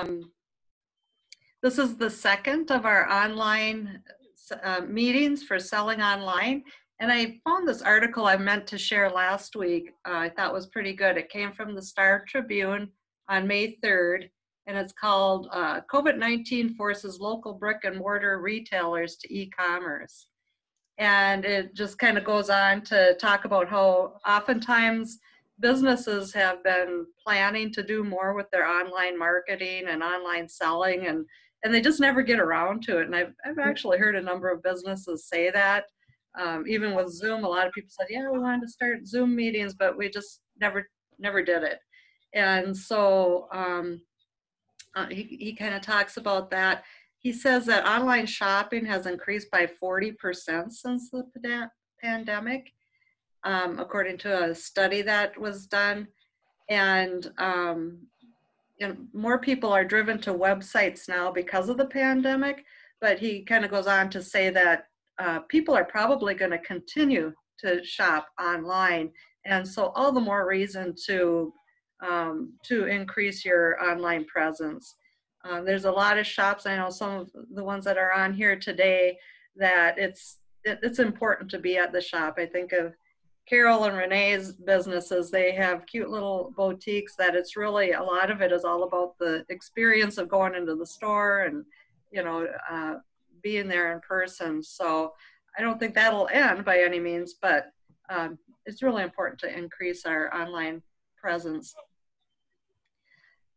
Um, this is the second of our online uh, meetings for selling online. And I found this article I meant to share last week. Uh, I thought was pretty good. It came from the Star Tribune on May 3rd, and it's called uh, COVID 19 Forces Local Brick and Mortar Retailers to E Commerce. And it just kind of goes on to talk about how oftentimes businesses have been planning to do more with their online marketing and online selling and and they just never get around to it. And i've, I've actually heard a number of businesses say that um, even with zoom a lot of people said yeah we wanted to start zoom meetings but we just never never did it. And so um, uh, he, he kind of talks about that. He says that online shopping has increased by 40% since the pandemic um, according to a study that was done. And um, you know, more people are driven to websites now because of the pandemic. But he kind of goes on to say that uh, people are probably going to continue to shop online, and so all the more reason to um, to increase your online presence. Uh, there's a lot of shops. I know some of the ones that are on here today that it's it, it's important to be at the shop. I think of Carol and Renee's businesses, they have cute little boutiques that it's really a lot of it is all about the experience of going into the store and you know uh, being there in person. So I don't think that'll end by any means, but um, it's really important to increase our online presence.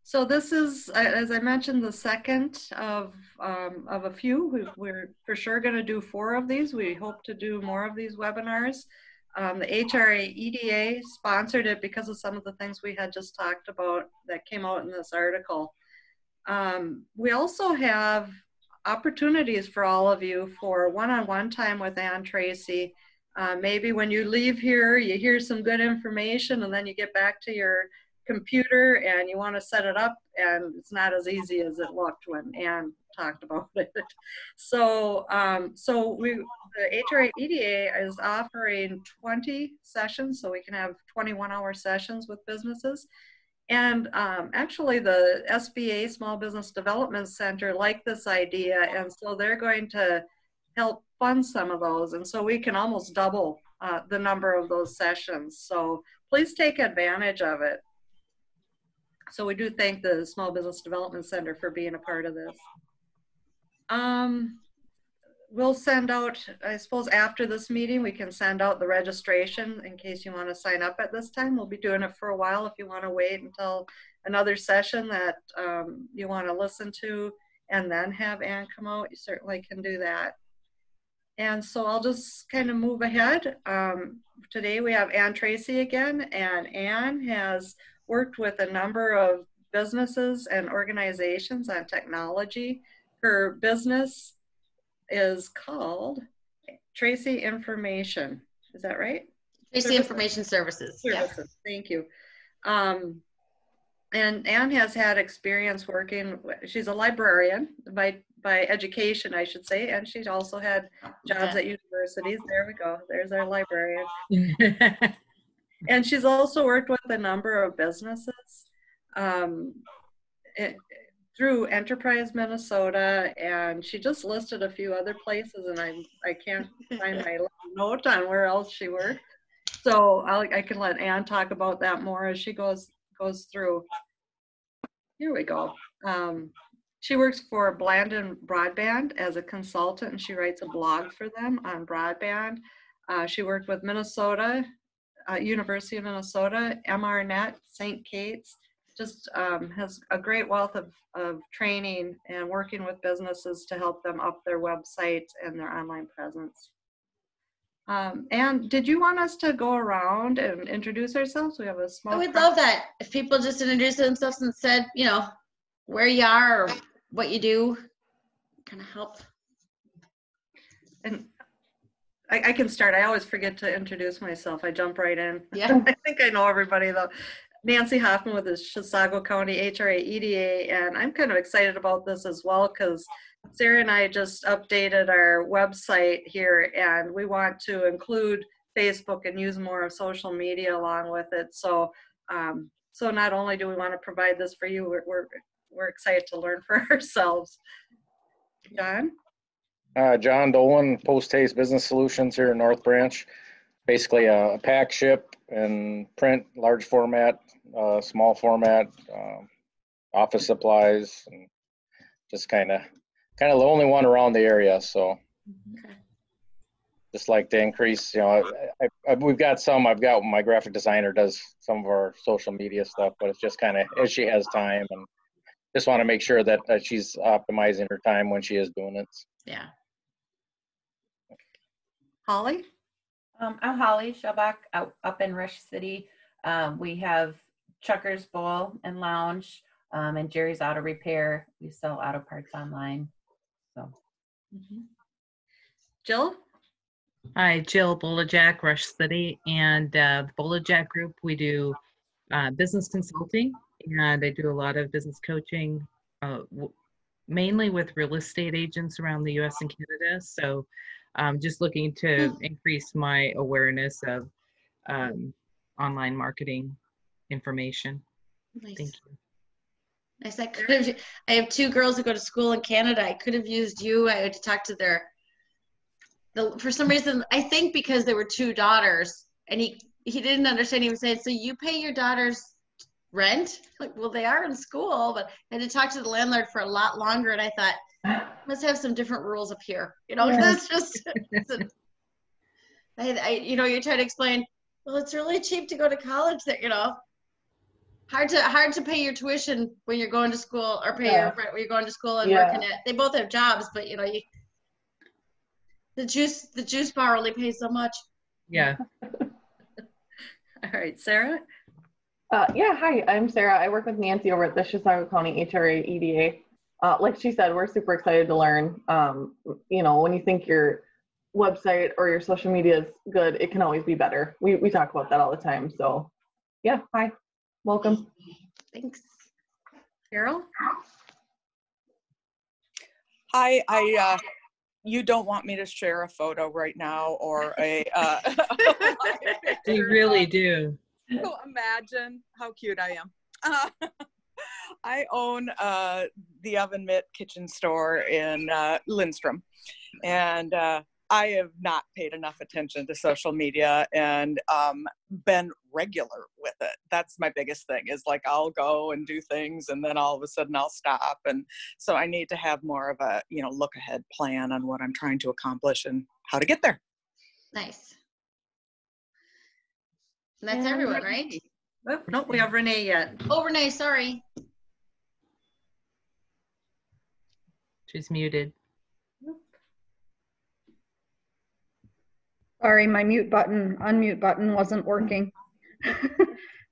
So this is, as I mentioned, the second of um, of a few. we are for sure going to do four of these. We hope to do more of these webinars. Um, the HRA EDA sponsored it because of some of the things we had just talked about that came out in this article. Um, we also have opportunities for all of you for one-on-one time with Ann Treacy. Uh, maybe when you leave here, you hear some good information and then you get back to your computer and you want to set it up and it's not as easy as it looked when Ann talked about it. So, um, so we, the HRA EDA is offering 20 sessions, so we can have 21 hour sessions with businesses. And um, actually the SBA Small Business Development Center like this idea, and so they're going to help fund some of those. And so we can almost double uh, the number of those sessions. So please take advantage of it. So we do thank the Small Business Development Center for being a part of this. Um, we'll send out, I suppose after this meeting, we can send out the registration in case you want to sign up at this time. We'll be doing it for a while if you want to wait until another session that um, you want to listen to and then have Ann come out, you certainly can do that. And so I'll just kind of move ahead. Um, today we have Ann Treacy again, and Ann has worked with a number of businesses and organizations on technology her business is called Treacy Information. Is that right? Treacy Services. Information Services. Services. Yeah. Thank you. Um, and Ann has had experience working. She's a librarian by by education, I should say, and she's also had jobs at universities. There we go. There's our librarian. and she's also worked with a number of businesses. Um, through Enterprise Minnesota, and she just listed a few other places, and I I can't find my note on where else she worked. So I'll, I can let Ann talk about that more as she goes goes through. Here we go. Um, she works for Blandin Broadband as a consultant, and she writes a blog for them on broadband. Uh, she worked with Minnesota, uh, University of Minnesota, MRNet, St. Kate's, just um, has a great wealth of, of training and working with businesses to help them up their websites and their online presence. Um, and did you want us to go around and introduce ourselves? We have a small. I would love that if people just introduced themselves and said, you know, where you are or what you do, kind of help. And I, I, can start. I always forget to introduce myself. I jump right in. Yeah. I think I know everybody though. Nancy Hoffman with the Chisago County HRA EDA, and I'm kind of excited about this as well because Sarah and I just updated our website here, and we want to include Facebook and use more of social media along with it. So, um, so not only do we want to provide this for you, we're, we're we're excited to learn for ourselves. John? Uh, John Dolan, Post Haste Business Solutions here in North Branch. Basically a pack ship and print, large format, uh, small format, um, office supplies, and just kind of, kind of the only one around the area. So Okay. just like to increase, you know, I, I, we've got some, I've got my graphic designer does some of our social media stuff, but it's just kind of as she has time and just want to make sure that, that she's optimizing her time when she is doing it. Yeah. Holly? Um, I'm Holly Shellback out up in Rush City. Um, we have Chuckers Bowl and Lounge um, and Jerry's Auto Repair. We sell auto parts online. So Jill? Hi, Jill Bolajak, Rush City, and uh, the Bolajak Group. We do uh, business consulting, and I do a lot of business coaching, uh, w- mainly with real estate agents around the U.S. and Canada. So, um, just looking to increase my awareness of um, online marketing information. Nice. Thank you. Nice. I could have. I have two girls who go to school in Canada. I could have used you. I had to talk to their. The, for some reason, I think because there were two daughters, and he he didn't understand. He was saying, "So you pay your daughters rent?" Like, well, they are in school, but I had to talk to the landlord for a lot longer, and I thought must have some different rules up here. You know, Yeah. that's just. It's a, I, I, you know, you try to explain. Well, it's really cheap to go to college. That you know, hard to hard to pay your tuition when you're going to school or pay Yeah. your rent when you're going to school and Yeah. working at. They both have jobs, but you know, you. The juice, the juice bar only pays so much. Yeah. All right, Sarah? Uh, yeah, hi, I'm Sarah. I work with Nancy over at the Chisago County HRA EDA. Uh, like she said, we're super excited to learn. Um, you know, when you think your website or your social media is good, it can always be better. We, we talk about that all the time. So, yeah, hi, welcome. Thanks. Carol? Hi, I, uh, you don't want me to share a photo right now or a, uh, We really do. so imagine how cute I am. Uh, I own uh, the Oven Mitt Kitchen Store in uh, Lindstrom, and uh, I have not paid enough attention to social media and um, been regular with it. That's my biggest thing. Is like I'll go and do things, and then all of a sudden I'll stop, and so I need to have more of a you know look ahead plan on what I'm trying to accomplish and how to get there. Nice. And that's everyone, right? Oh, no, we have Renee yet. Oh, Renee, sorry. She's muted. Sorry, my mute button, unmute button wasn't working.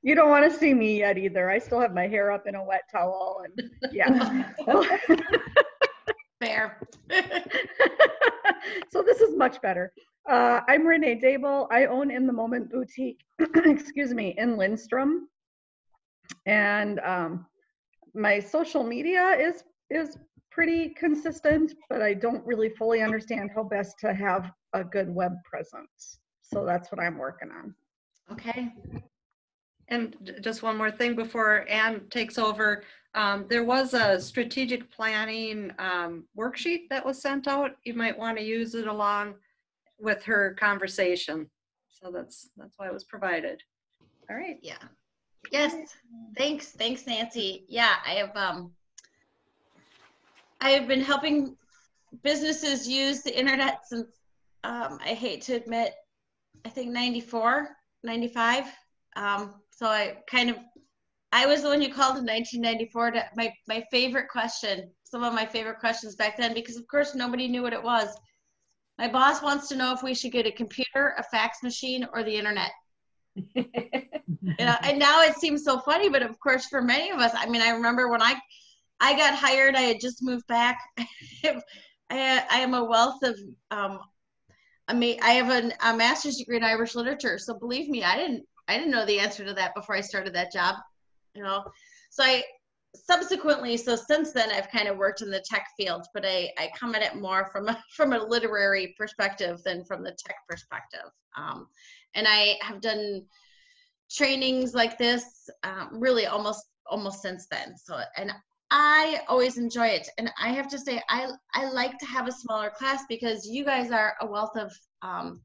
You don't want to see me yet either. I still have my hair up in a wet towel and yeah. Fair. So this is much better. Uh, I'm Renee Dable. I own In the Moment Boutique, excuse me, in Lindstrom. And um, my social media is is pretty consistent, but I don't really fully understand how best to have a good web presence. So that's what I'm working on. Okay. And just one more thing before Ann takes over. Um, there was a strategic planning um, worksheet that was sent out. You might want to use it along with her conversation. So that's, that's why it was provided. All right. Yeah. Yes. Thanks. Thanks, Nancy. Yeah, I have um I have been helping businesses use the internet since um I hate to admit I think 94, 95. Um so I kind of I was the one you called in 1994 to my my favorite question, some of my favorite questions back then because of course nobody knew what it was. My boss wants to know if we should get a computer, a fax machine, or the internet. You know, and now it seems so funny, but of course, for many of us, I mean, I remember when I, I got hired, I had just moved back. I, I am a wealth of, um, I mean, I have an, a master's degree in Irish literature, so believe me, I didn't, I didn't know the answer to that before I started that job. You know, so I subsequently, so since then, I've kind of worked in the tech field, but I, I come at it more from a, from a literary perspective than from the tech perspective. Um, and I have done trainings like this um, really almost almost since then so and I always enjoy it, and I have to say, I I like to have a smaller class because you guys are a wealth of um,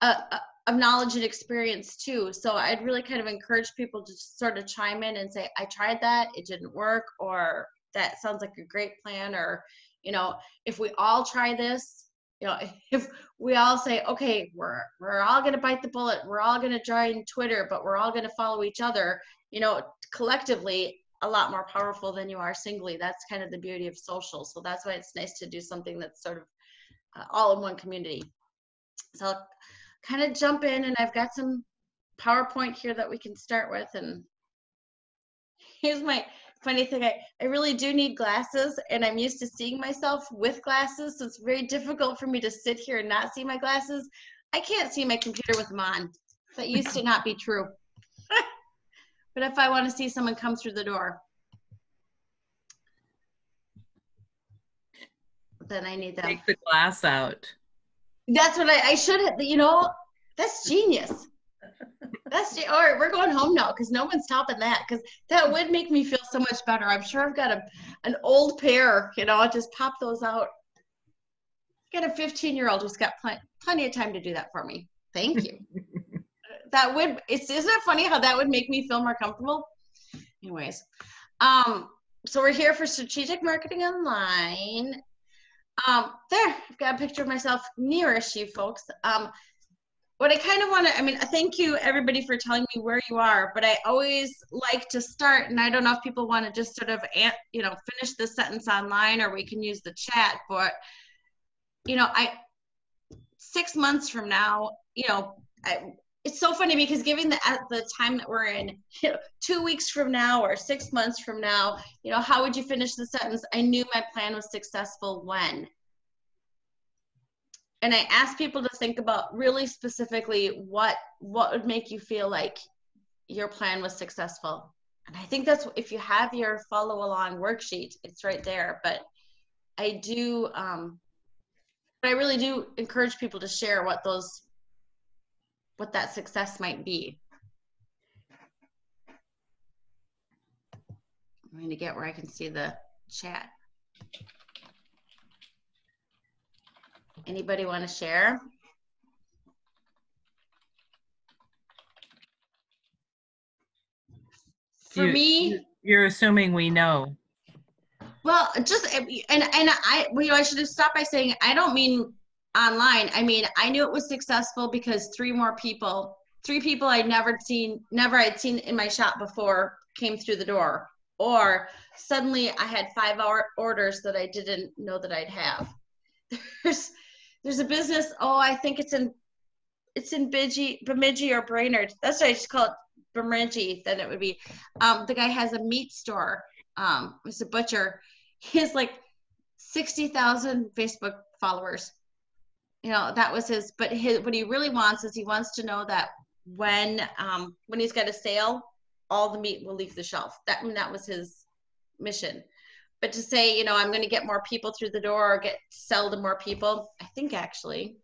of knowledge and experience too. So I'd really kind of encourage people to sort of chime in and say, I tried that, it didn't work, or that sounds like a great plan, or you know, if we all try this, you know, if we all say, okay, we're we're all gonna bite the bullet, we're all gonna join Twitter, but we're all gonna follow each other, you know, collectively a lot more powerful than you are singly. That's kind of the beauty of social. So that's why it's nice to do something that's sort of uh, all in one community. So I'll kind of jump in and I've got some PowerPoint here that we can start with. And here's my funny thing. I, I really do need glasses and I'm used to seeing myself with glasses. So it's very difficult for me to sit here and not see my glasses. I can't see my computer with them on. That used to not be true. But if I want to see someone come through the door, then I need them. Take the glass out. That's what I, I should have, you know, that's genius. That's, all right, we're going home now because no one's stopping that because that would make me feel so much better. I'm sure I've got a, an old pair, you know, I'll just pop those out. Got a 15 year old who's got pl- plenty of time to do that for me. Thank you. that would, it's, isn't it funny how that would make me feel more comfortable? Anyways, um, so we're here for strategic marketing online um, there, I've got a picture of myself nearest you folks. Um, what I kind of want to, I mean, thank you everybody for telling me where you are, but I always like to start, and I don't know if people want to just sort of, you know, finish the sentence online or we can use the chat, but, you know, I, six months from now, you know, I, it's so funny because given the at the time that we're in, you know, two weeks from now or six months from now, you know, how would you finish the sentence? I knew my plan was successful when. And I asked people to think about really specifically what what would make you feel like your plan was successful. And I think that's if you have your follow along worksheet, it's right there. But I do, um, but I really do encourage people to share what those what that success might be. I'm going to get where I can see the chat. Anybody want to share? For You- me, you- You're assuming we know. Well, just and and I, you know, I should have stopped by saying I don't mean online. I mean I knew it was successful because three more people, three people I'd never seen, never I'd seen in my shop before came through the door, or suddenly I had five hour orders that I didn't know that I'd have. There's there's a business. Oh, I think it's in it's in Bemidji, Bemidji or Brainerd. That's why I just call it Bemidji. Then it would be. Um, the guy has a meat store. Um, he's a butcher. He has like sixty thousand Facebook followers. You know that was his. But his what he really wants is he wants to know that when um, when he's got a sale, all the meat will leave the shelf. That that was his mission. But to say, you know, I'm going to get more people through the door or get sell to more people, I think actually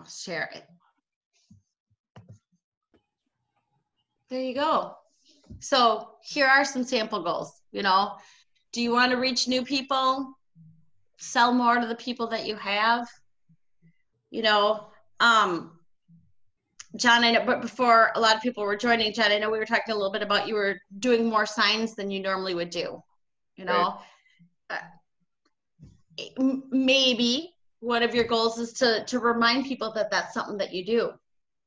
I'll share it. There you go. So here are some sample goals. You know, do you want to reach new people? Sell more to the people that you have? You know, um, John, I know, but before a lot of people were joining, John, I know we were talking a little bit about you were doing more signs than you normally would do. You know, uh, maybe one of your goals is to to remind people that that's something that you do.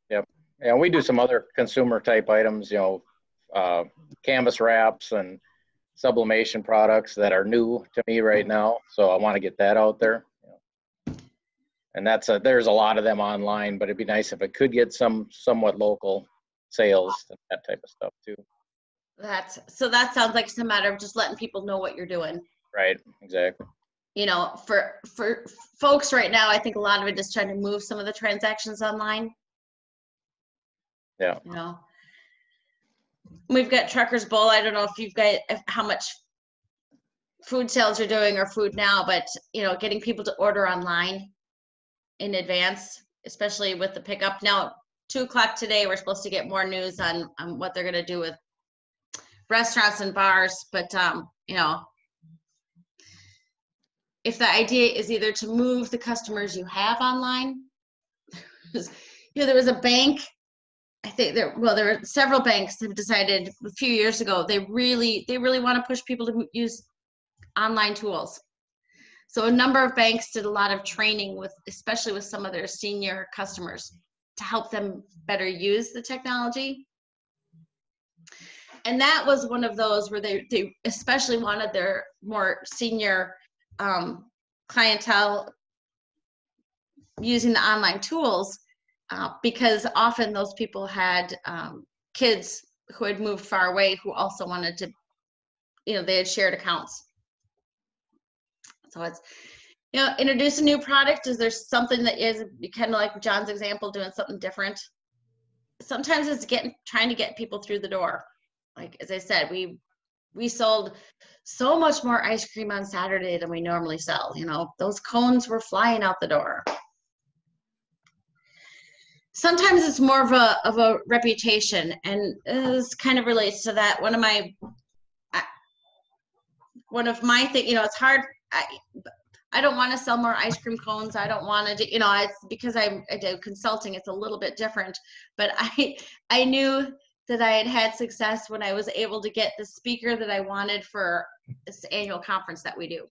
Yep. And we do some other consumer type items, you know, uh, canvas wraps and sublimation products that are new to me right now. So I want to get that out there. And that's a, there's a lot of them online, but it'd be nice if it could get some somewhat local sales and that type of stuff too. That's so that sounds like it's a matter of just letting people know what you're doing. Right, exactly. You know, for for folks right now, I think a lot of it is trying to move some of the transactions online. Yeah. You know, we've got Truckers Bowl. I don't know if you've got how much food sales you're doing or food now, but you know, getting people to order online in advance, especially with the pickup. Now, two o'clock today, we're supposed to get more news on, on what they're gonna do with restaurants and bars, but, um, you know, if the idea is either to move the customers you have online, you know, there was a bank, I think there, well, there were several banks that have decided a few years ago, they really, they really want to push people to use online tools. So a number of banks did a lot of training with, especially with some of their senior customers to help them better use the technology. And that was one of those where they, they especially wanted their more senior um, clientele using the online tools uh, because often those people had um, kids who had moved far away who also wanted to, you know, they had shared accounts. So it's, you know, introduce a new product. Is there something that is kind of like John's example, doing something different? Sometimes it's getting trying to get people through the door. Like as I said, we we sold so much more ice cream on Saturday than we normally sell. You know, those cones were flying out the door. Sometimes it's more of a of a reputation, and this kind of relates to that. One of my one of my thing, you know, it's hard. I, I don't want to sell more ice cream cones. I don't want to, do, you know, it's because I, I do consulting. It's a little bit different, but I I knew that I had had success when I was able to get the speaker that I wanted for this annual conference that we do.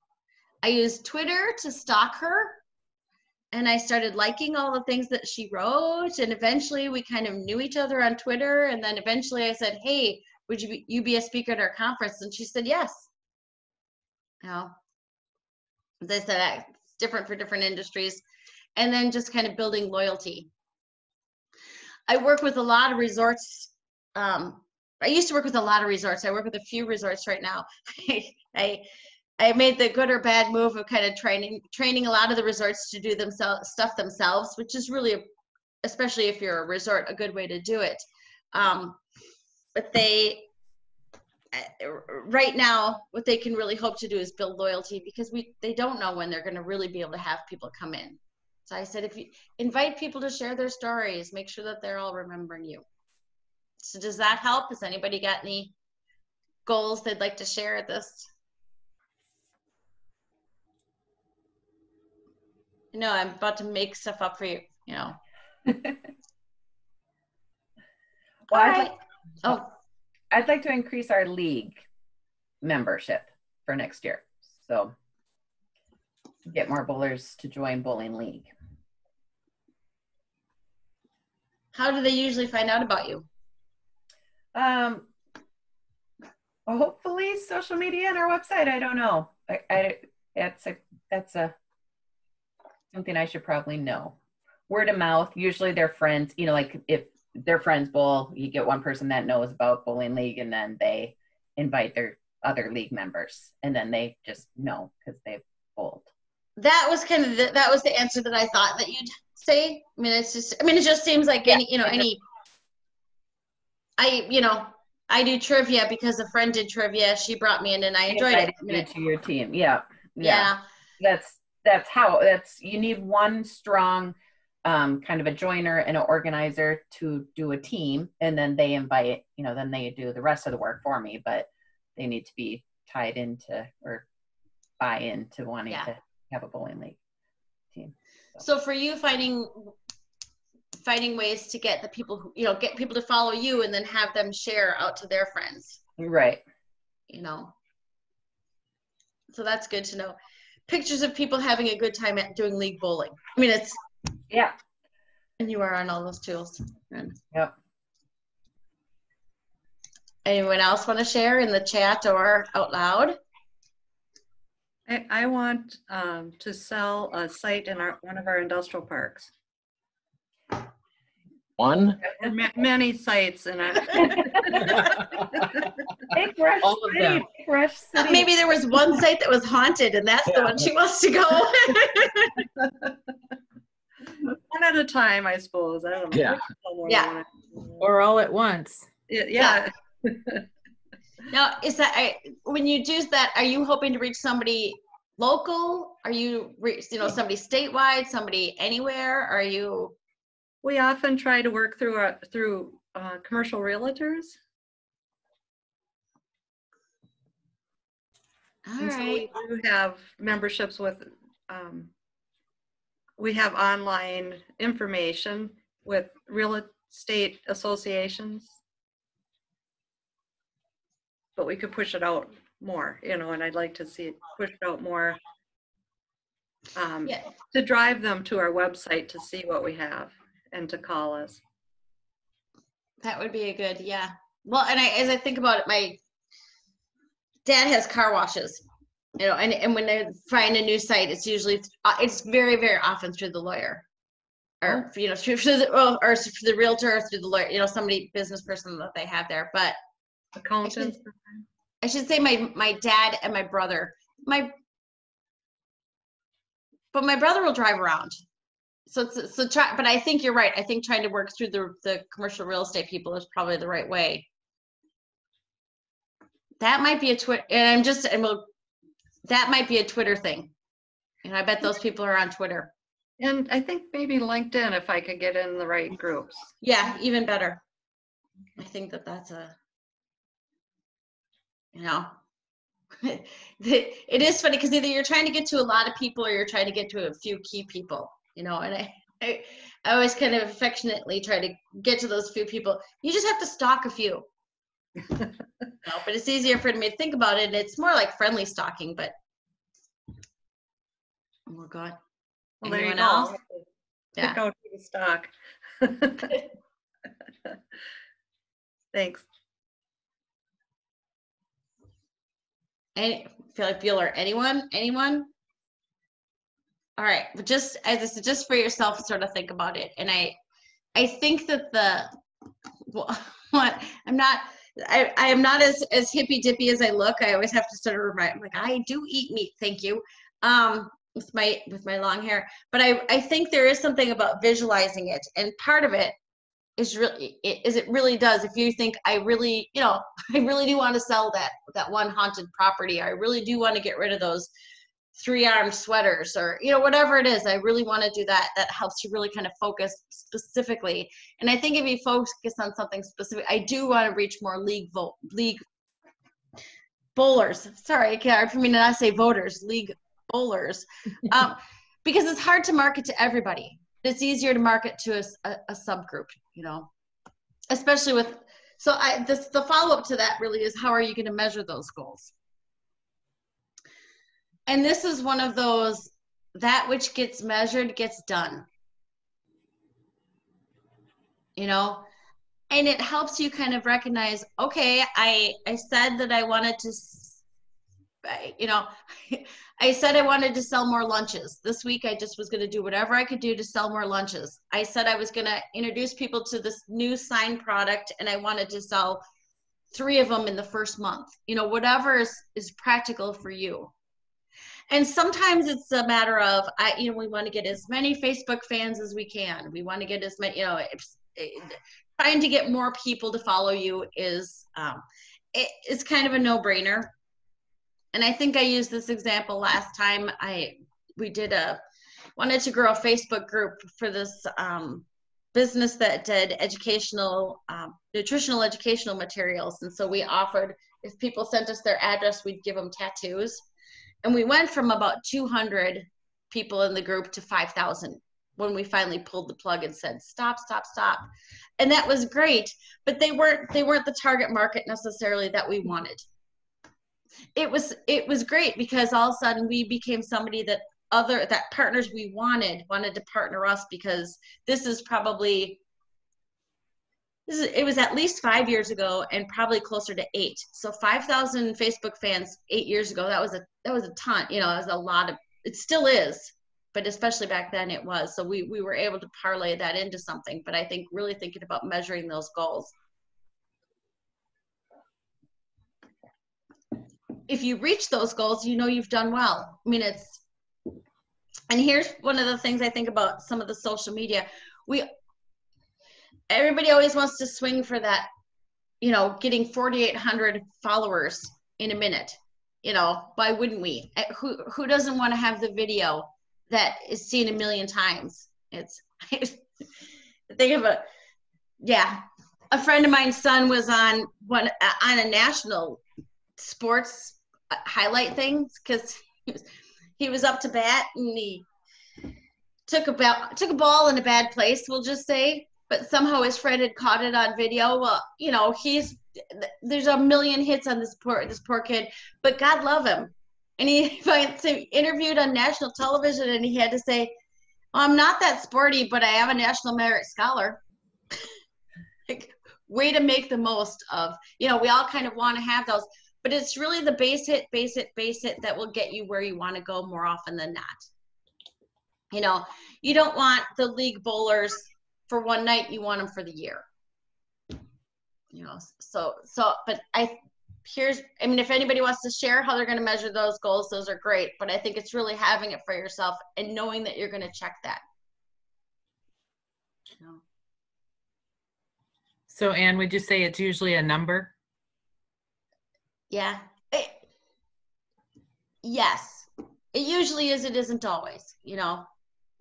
I used Twitter to stalk her and I started liking all the things that she wrote and eventually we kind of knew each other on Twitter and then eventually I said, "Hey, would you be, you be a speaker at our conference?" and she said, "Yes." Know, as I said, it's different for different industries and then just kind of building loyalty. I work with a lot of resorts um, I used to work with a lot of resorts. I work with a few resorts right now. I I made the good or bad move of kind of training training a lot of the resorts to do themselves stuff themselves, which is really, especially if you're a resort, a good way to do it. Um, but they right now what they can really hope to do is build loyalty because we they don't know when they're going to really be able to have people come in so i said if you invite people to share their stories make sure that they're all remembering you so does that help? Has anybody got any goals they'd like to share at this? No, I'm about to make stuff up for you, you know. Well, All I'd right. like, Oh, I'd like to increase our league membership for next year. So get more bowlers to join bowling league. how do they usually find out about you? Um, hopefully social media and our website. I don't know. I, I that's a that's a something I should probably know. Word of mouth. Usually their friends. You know, like if their friends bowl, you get one person that knows about bowling league, and then they invite their other league members, and then they just know because they've bowled. That was kind of the, that was the answer that I thought that you'd say. I mean, it's just I mean, it just seems like any you know any. I you know I do trivia because a friend did trivia. She brought me in and I enjoyed it. I mean, it- to your team. Yeah, yeah. that's that's how that's you need one strong um, kind of a joiner and an organizer to do a team and then they invite you know then they do the rest of the work for me but they need to be tied into or buy into wanting Yeah. to have a bowling league team So for you, finding finding ways to get the people who you know get people to follow you and then have them share out to their friends. right You know. So that's good to know. Pictures of people having a good time at doing league bowling. I mean, it's yeah and you are on all those tools. And yep anyone else want to share in the chat or out loud? I, I want um, to sell a site in our, one of our industrial parks. One? There are ma- Many sites in our, Take Rush All of City, them. take Rush City. Maybe there was one site that was haunted, and that's the one she wants to go. one at a time, I suppose. I don't know. Yeah. We can sell more than Yeah. Or all at once. Yeah, Yeah, Now, is that I, when you do that? Are you hoping to reach somebody local? Are you, re- you know, somebody statewide, somebody anywhere? Are you? We often try to work through, our- through uh, commercial realtors. All And so we do have memberships with, um, we have online information with real estate associations. But we could push it out more, you know, and I'd like to see it pushed out more. um, Yeah. To drive them to our website to see what we have and to call us. That would be a good, yeah. Well, and I, as I think about it, my dad has car washes, you know, and, and when they find a new site, it's usually, uh, it's very, very often through the lawyer. Or, you know, through, through the, well, or through the realtor or through the lawyer, you know, somebody, business person that they have there. But Accountants, I should say my, my dad and my brother, my, but my brother will drive around. So it's, so try, but I think you're right. I think trying to work through the, the commercial real estate people is probably the right way. That might be a Twitter, and I'm just, and we'll, that might be a Twitter thing. And I bet those people are on Twitter. and I think maybe LinkedIn if I could get in the right groups. Yeah, even better. I think that that's a, you know, it is funny because either you're trying to get to a lot of people or you're trying to get to a few key people, you know, and I, I, I always kind of affectionately try to get to those few people. You just have to stalk a few. you know, but it's easier for me to think about it. And it's more like friendly stalking, but oh my god. Well, there you Anyone go. else? Pick Yeah. the stock. Thanks. Any feel like feel or anyone? Anyone? All right, but just as I said, just for yourself, sort of think about it. And I, I think that the, what I'm not, I, I am not as as hippy dippy as I look. I always have to sort of remind, I'm like I do eat meat, thank you, um, with my with my long hair. But I I think there is something about visualizing it, and part of it is really is it really does if you think i really you know i really do want to sell that that one haunted property i really do want to get rid of those three arm sweaters or you know whatever it is i really want to do that that helps you really kind of focus specifically. And i think if you focus on something specific i do want to reach more league vote league bowlers. Sorry i for me to not say voters league bowlers. Um, because it's hard to market to everybody. It's easier to market to a subgroup you know? Especially with so i this the follow-up to that really is how are you going to measure those goals and this is one of those that which gets measured gets done. You know? And it helps you kind of recognize okay i i said that i wanted to you know i said i wanted to sell more lunches. This week i just was going to do whatever i could do to sell more lunches. I said i was going to introduce people to this new sign product and i wanted to sell three of them in the first month. You know whatever is is practical for you and sometimes it's a matter of i you know we want to get as many facebook fans as we can. We want to get as many you know trying to get more people to follow you is um, it, it's kind of a no-brainer. And i think i used this example last time i we did a wanted to grow a facebook group for this um, business that did educational um, nutritional educational materials. And so we offered if people sent us their address we'd give them tattoos and we went from about 200 people in the group to 5000 when we finally pulled the plug and said stop stop stop. And that was great but they weren't they weren't the target market necessarily that we wanted. It was it was great because all of a sudden we became somebody that other that partners we wanted wanted to partner us because this is probably this is, it was at least five years ago and probably closer to eight. So 5000 facebook fans eight years ago that was a that was a ton you know it was a lot of it still is but especially back then it was. So we we were able to parlay that into something but i think really thinking about measuring those goals. If you reach those goals you know you've done well. I mean it's and here's one of the things i think about some of the social media. We everybody always wants to swing for that you know getting 4800 followers in a minute you know why wouldn't we? Eh, who who doesn't want to have the video that is seen a million times? It's think of a yeah. A friend of mine's son was on one uh, on a national sports uh, highlight thing because he was, he was up to bat and he took a ball took a ball in a bad place we'll just say but somehow his friend had caught it on video well you know he's there's a million hits on this poor this poor kid but god love him and he interviewed on national television and he had to say I'm not that sporty, but I am a National Merit Scholar. like, way to make the most of, you know, we all kind of want to have those, but it's really the base hit, base hit, base hit that will get you where you want to go more often than not. You know, you don't want the league bowlers for one night, you want them for the year. You know, so, so, but I, here's i mean if anybody wants to share how they're going to measure those goals those are great but i think it's really having it for yourself and knowing that you're going to check that. So. Ann, would you say it's usually a number? yeah. It, yes. It usually is it isn't always you know.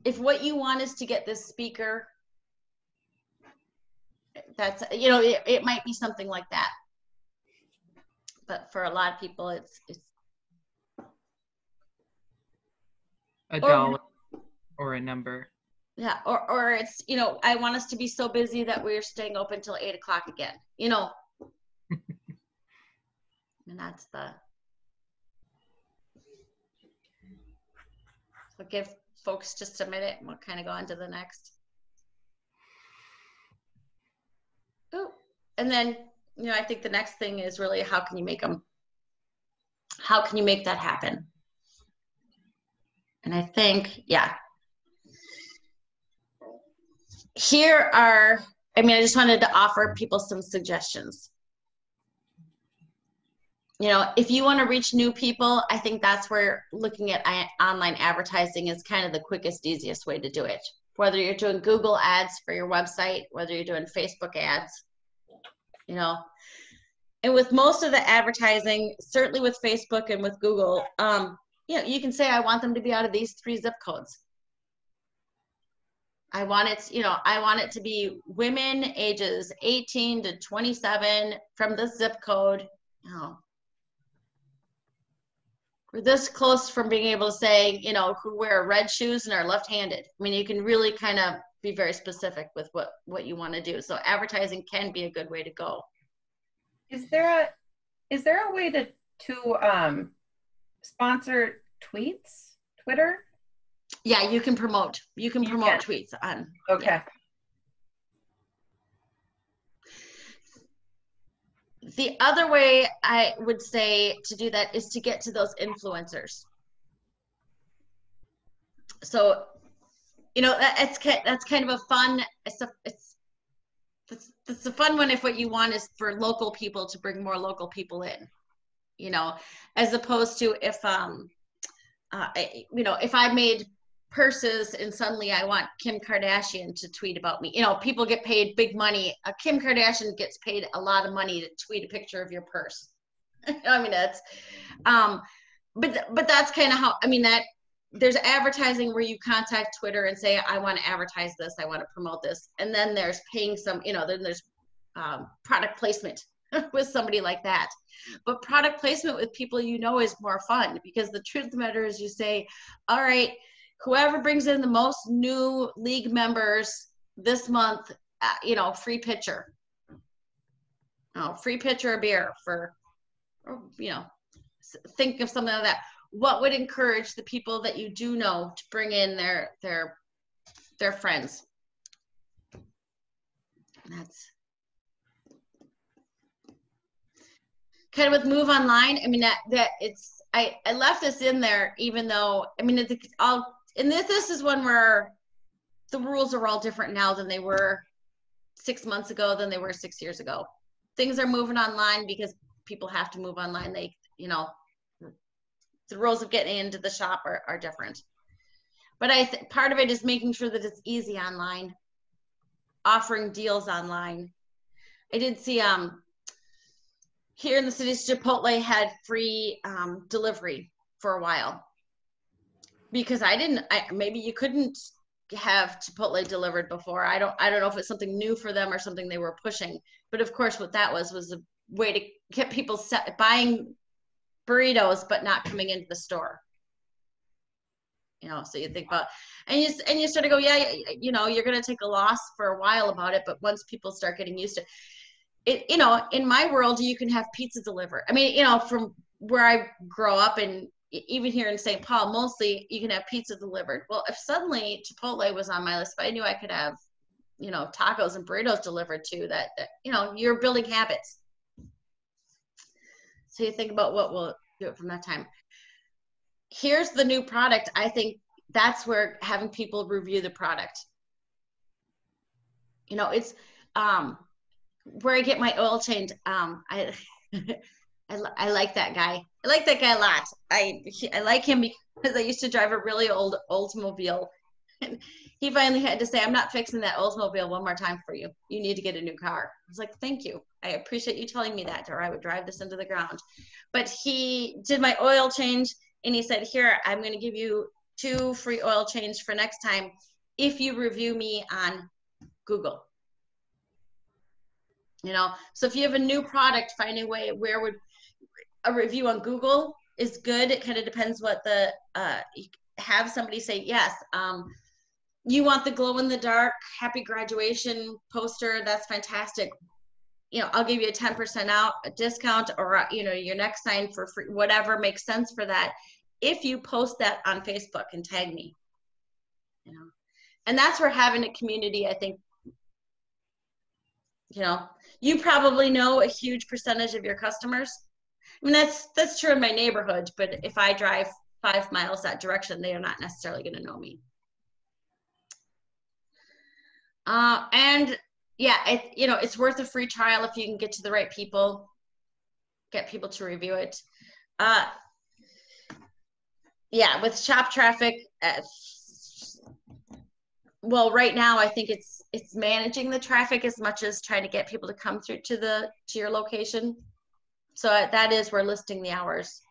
If what you want is to get this speaker that's you know it, it might be something like that but for a lot of people it's it's A Or- dollar or a number? Yeah, or or it's you know I want us to be so busy that we're staying open till eight o'clock again. You know, and that's the. So give folks just a minute, and we'll kind of go on to the next. Oh, and then you know I think the next thing is really how can you make them. How can you make that happen? And I think, yeah, here are i mean i just wanted to offer people some suggestions you know if you want to reach new people i think that's where looking at online advertising is kind of the quickest easiest way to do it whether you're doing google ads for your website whether you're doing facebook ads you know. And with most of the advertising certainly with facebook and with google um, you know you can say i want them to be out of these three zip codes. I want it, you know, I want it to be women ages 18 to 27 from this zip code. Know, we're this close from being able to say, you know, who wear red shoes and are left-handed. I mean, you can really kind of be very specific with what what you want to do. So advertising can be a good way to go. Is there a is there a way to to um sponsor tweets, Twitter? Yeah, you can promote. You can You promote can. tweets on. Okay. The other way I would say to do that is to get to those influencers. So, you know, that, it's that's kind of a fun. It's a it's it's a fun one if what you want is for local people to bring more local people in, you know, as opposed to if um, uh, you know, if I made purses and suddenly I want Kim Kardashian to tweet about me. You know, people get paid big money. Uh, Kim Kardashian gets paid a lot of money to tweet a picture of your purse. I mean, that's, um, but but that's kind of how. I mean, that there's advertising where you contact Twitter and say, I want to advertise this, I want to promote this, and then there's paying some. You know, then there's um, product placement with somebody like that. But product placement with people you know is more fun because the truth of the matter is, you say, all right whoever brings in the most new league members this month, uh, you know, free pitcher. Oh, free pitcher of beer for, or, you know, think of something like that. What would encourage the people that you do know to bring in their their their friends? That's kind of with move online. I mean that that it's I I left this in there even though I mean it's all and this this is one where the rules are all different now than they were six months ago than they were six years ago. Things are moving online because people have to move online. They, you know, the rules of getting into the shop are, are different. But I think part of it is making sure that it's easy online, offering deals online. I did see um here in the city, Chipotle had free um, delivery for a while because I didn't. I, maybe you couldn't have Chipotle delivered before. I don't I don't know if it's something new for them or something they were pushing. But of course, what that was was a way to get people set, buying burritos but not coming into the store. You know, so you think about and you and you sort of go, yeah, you know, you're going to take a loss for a while about it, but once people start getting used to it, it, you know, in my world, you can have pizza delivered. I mean, you know, from where I grow up and even here in St. Paul, mostly you can have pizza delivered. Well, if suddenly Chipotle was on my list, if I knew I could have, you know, tacos and burritos delivered too, that, that you know, you're building habits. So you think about what will do it from that time. Here's the new product. I think that's where having people review the product. You know, it's um, where I get my oil change. Um, I I, I like that guy. I like that guy a lot. I he, I like him because I used to drive a really old Oldsmobile. He finally had to say, "I'm not fixing that Oldsmobile one more time for you. You need to get a new car." I was like, "Thank you. I appreciate you telling me that, or I would drive this into the ground." But he did my oil change, and he said, "Here, I'm going to give you two free oil change for next time if you review me on Google." You know, so if you have a new product, find a way where would a review on Google is good. It kind of depends what the uh, have somebody say yes. Um, you want the glow in the dark happy graduation poster? That's fantastic. You know, I'll give you a 10% out a discount or uh, you know your next sign for free, whatever makes sense for that. If you post that on Facebook and tag me, you know, and that's where having a community, I think, you know, you probably know a huge percentage of your customers mean, that's that's true in my neighborhood, but if I drive five miles that direction, they are not necessarily going to know me. Uh, and yeah, it, you know, it's worth a free trial if you can get to the right people, get people to review it. Uh, yeah, with shop traffic, uh, well, right now I think it's it's managing the traffic as much as trying to get people to come through to the to your location. So that is where listing the hours.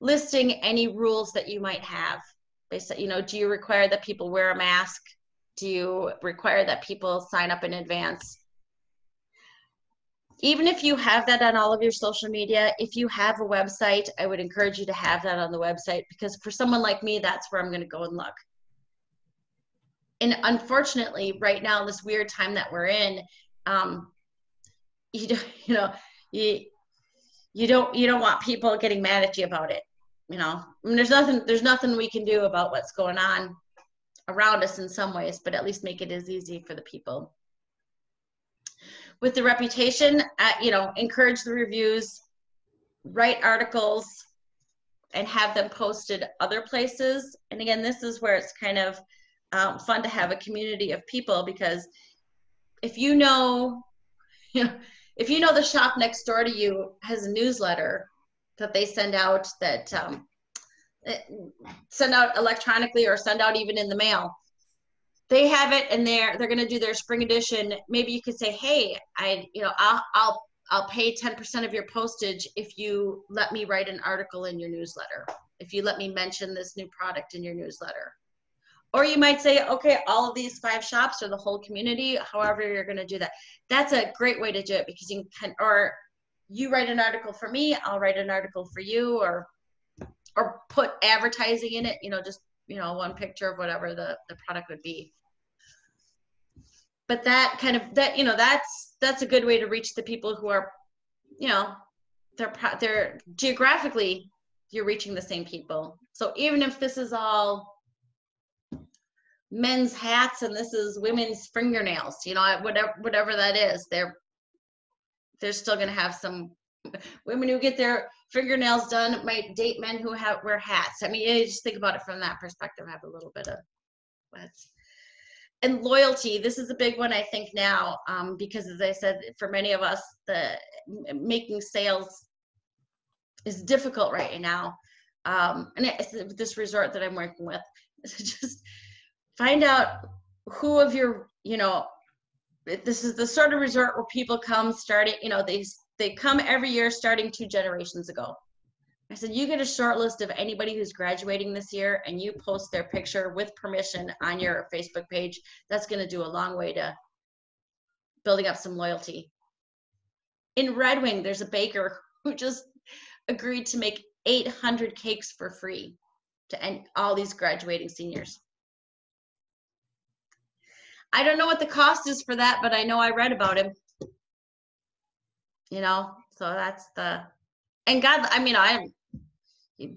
Listing any rules that you might have. Based you know, do you require that people wear a mask? Do you require that people sign up in advance? Even if you have that on all of your social media, if you have a website, I would encourage you to have that on the website because for someone like me, that's where I'm going to go and look. And unfortunately, right now, this weird time that we're in, um, you, you know, you, you don't you don't want people getting mad at you about it you know? I mean, there's nothing there's nothing we can do about what's going on around us in some ways but at least make it as easy for the people. With the reputation uh, you know encourage the reviews write articles and have them posted other places. And again this is where it's kind of um, fun to have a community of people because if you know you know if you know the shop next door to you has a newsletter that they send out that um, eh, send out electronically or send out even in the mail they have it and they're they're going to do their spring edition. Maybe you could say hey i you know i'll i'll i'll pay 10% of your postage if you let me write an article in your newsletter if you let me mention this new product in your newsletter or you might say, okay, all of these five shops or the whole community, however you're going to do that. That's a great way to do it because you can, or you write an article for me, I'll write an article for you, or or put advertising in it. You know, just you know, one picture of whatever the the product would be. But that kind of that you know that's that's a good way to reach the people who are, you know, they're they're geographically you're reaching the same people. So even if this is all men's hats and this is women's fingernails you know whatever whatever that is they're they're still going to have some women who get their fingernails done might date men who have wear hats. I mean you just think about it from that perspective have a little bit of that's and loyalty this is a big one i think now um, because as i said for many of us the making sales is difficult right now um, and it's this resort that i'm working with just find out who of your you know this is the sort of resort where people come starting you know they they come every year starting two generations ago I said, you get a short list of anybody who's graduating this year and you post their picture with permission on your Facebook page. That's going to do a long way to building up some loyalty. In Red Wing, there's a baker who just agreed to make 800 cakes for free to en- all these graduating seniors. I don't know what the cost is for that, but I know I read about him. You know, so that's the, and God, I mean, I'm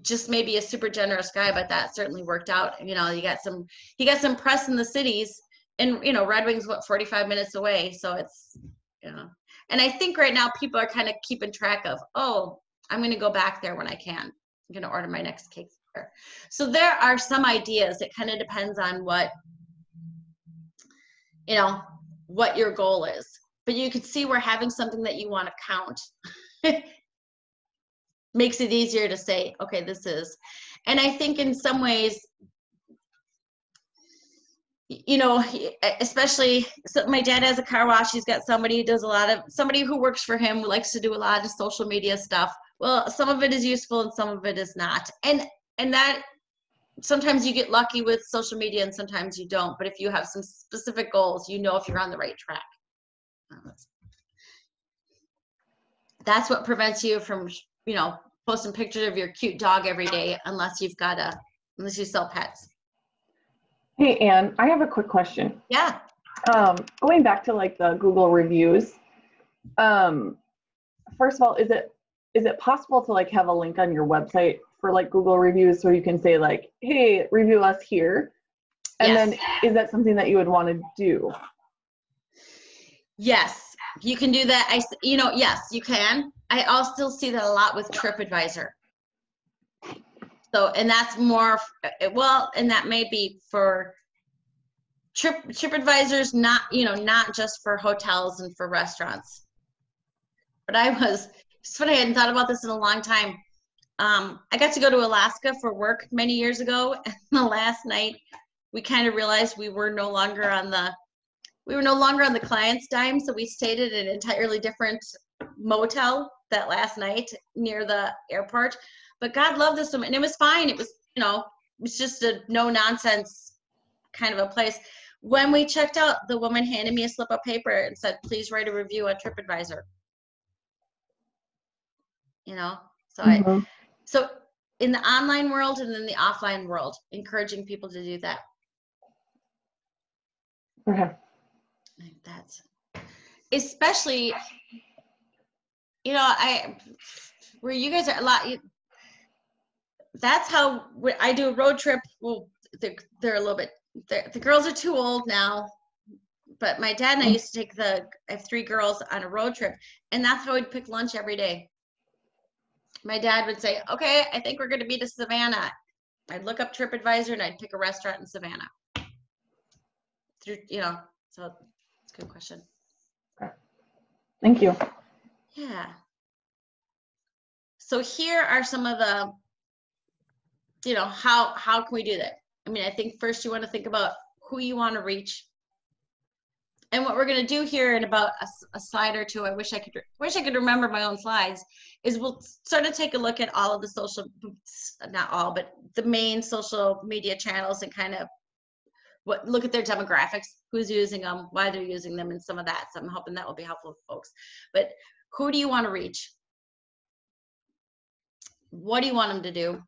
just maybe a super generous guy, but that certainly worked out. You know, you got some, he got some press in the cities, and you know, Red Wing's what 45 minutes away, so it's, you know, and I think right now people are kind of keeping track of, oh, I'm going to go back there when I can. I'm going to order my next cake there. So there are some ideas. It kind of depends on what you know what your goal is. But you can see where having something that you want to count makes it easier to say okay this is. And i think in some ways you know especially so my dad has a car wash. He's got somebody who does a lot of somebody who works for him who likes to do a lot of social media stuff. Well some of it is useful and some of it is not. And and that sometimes you get lucky with social media and sometimes you don't but if you have some specific goals you know if you're on the right track. That's what prevents you from you know posting pictures of your cute dog every day unless you've got a unless you sell pets. Hey, Ann, I have a quick question. yeah. Um, going back to like the Google reviews, um, first of all, is it is it possible to like have a link on your website for like Google reviews so you can say like, hey, review us here? And then is that something that you would want to do? yes you can do that. I, you know yes you can i also see that a lot with tripadvisor so and that's more uh, well and that may be for trip tripadvisor's not you know not just for hotels and for restaurants but i was it's funny i hadn't thought about this in a long time um, i got to go to alaska for work many years ago and the last night we kind of realized we were no longer on the we were no longer on the client's dime, so we stayed at an entirely different motel that last night near the airport. But God loved this woman, and it was fine. It was, you know, it was just a no nonsense kind of a place. When we checked out, the woman handed me a slip of paper and said, "Please write a review on TripAdvisor." You know, so I Mhm. So in the online world and in the offline world, encouraging people to do that. Okay. That's especially, you know, I where you guys are a lot. You, that's how I do a road trip. Well, they're, they're a little bit. The girls are too old now, but my dad and I mm. used to take the. I have three girls on a road trip, and that's how we'd pick lunch every day. My dad would say, "Okay, I think we're going to be to Savannah." I'd look up TripAdvisor and I'd pick a restaurant in Savannah. Through, you know, so it's a good question. Thank you. Yeah. So here are some of the, you know, how how can we do that? I mean, I think first you want to think about who you want to reach. And what we're going to do here in about a slide or two, I wish I could wish I could remember my own slides, is we'll sort of take a look at all of the social, not all, but the main social media channels and kind of what look at their demographics, who's using them, why they're using them, and some of that. So I'm hoping that will be helpful folks. But who do you want to reach? What do you want them to do?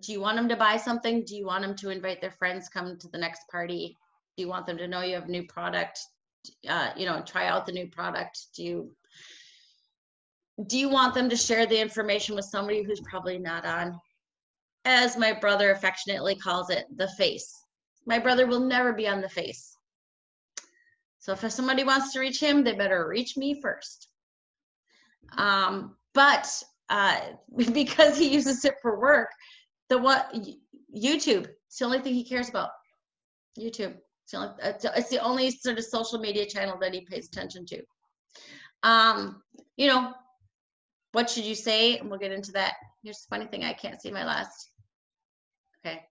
Do you want them to buy something? Do you want them to invite their friends come to the next party? Do you want them to know you have a new product? Uh, you know, try out the new product. Do you do you want them to share the information with somebody who's probably not on, as my brother affectionately calls it, the face? My brother will never be on the face. So if somebody wants to reach him, they better reach me first. Um, but uh, because he uses it for work, the what YouTube, it's the only thing he cares about. YouTube. It's the, only, sort of social media channel that he pays attention to. Um, you know, what should you say? And we'll get into that. Here's the funny thing, I can't see my last. Okay.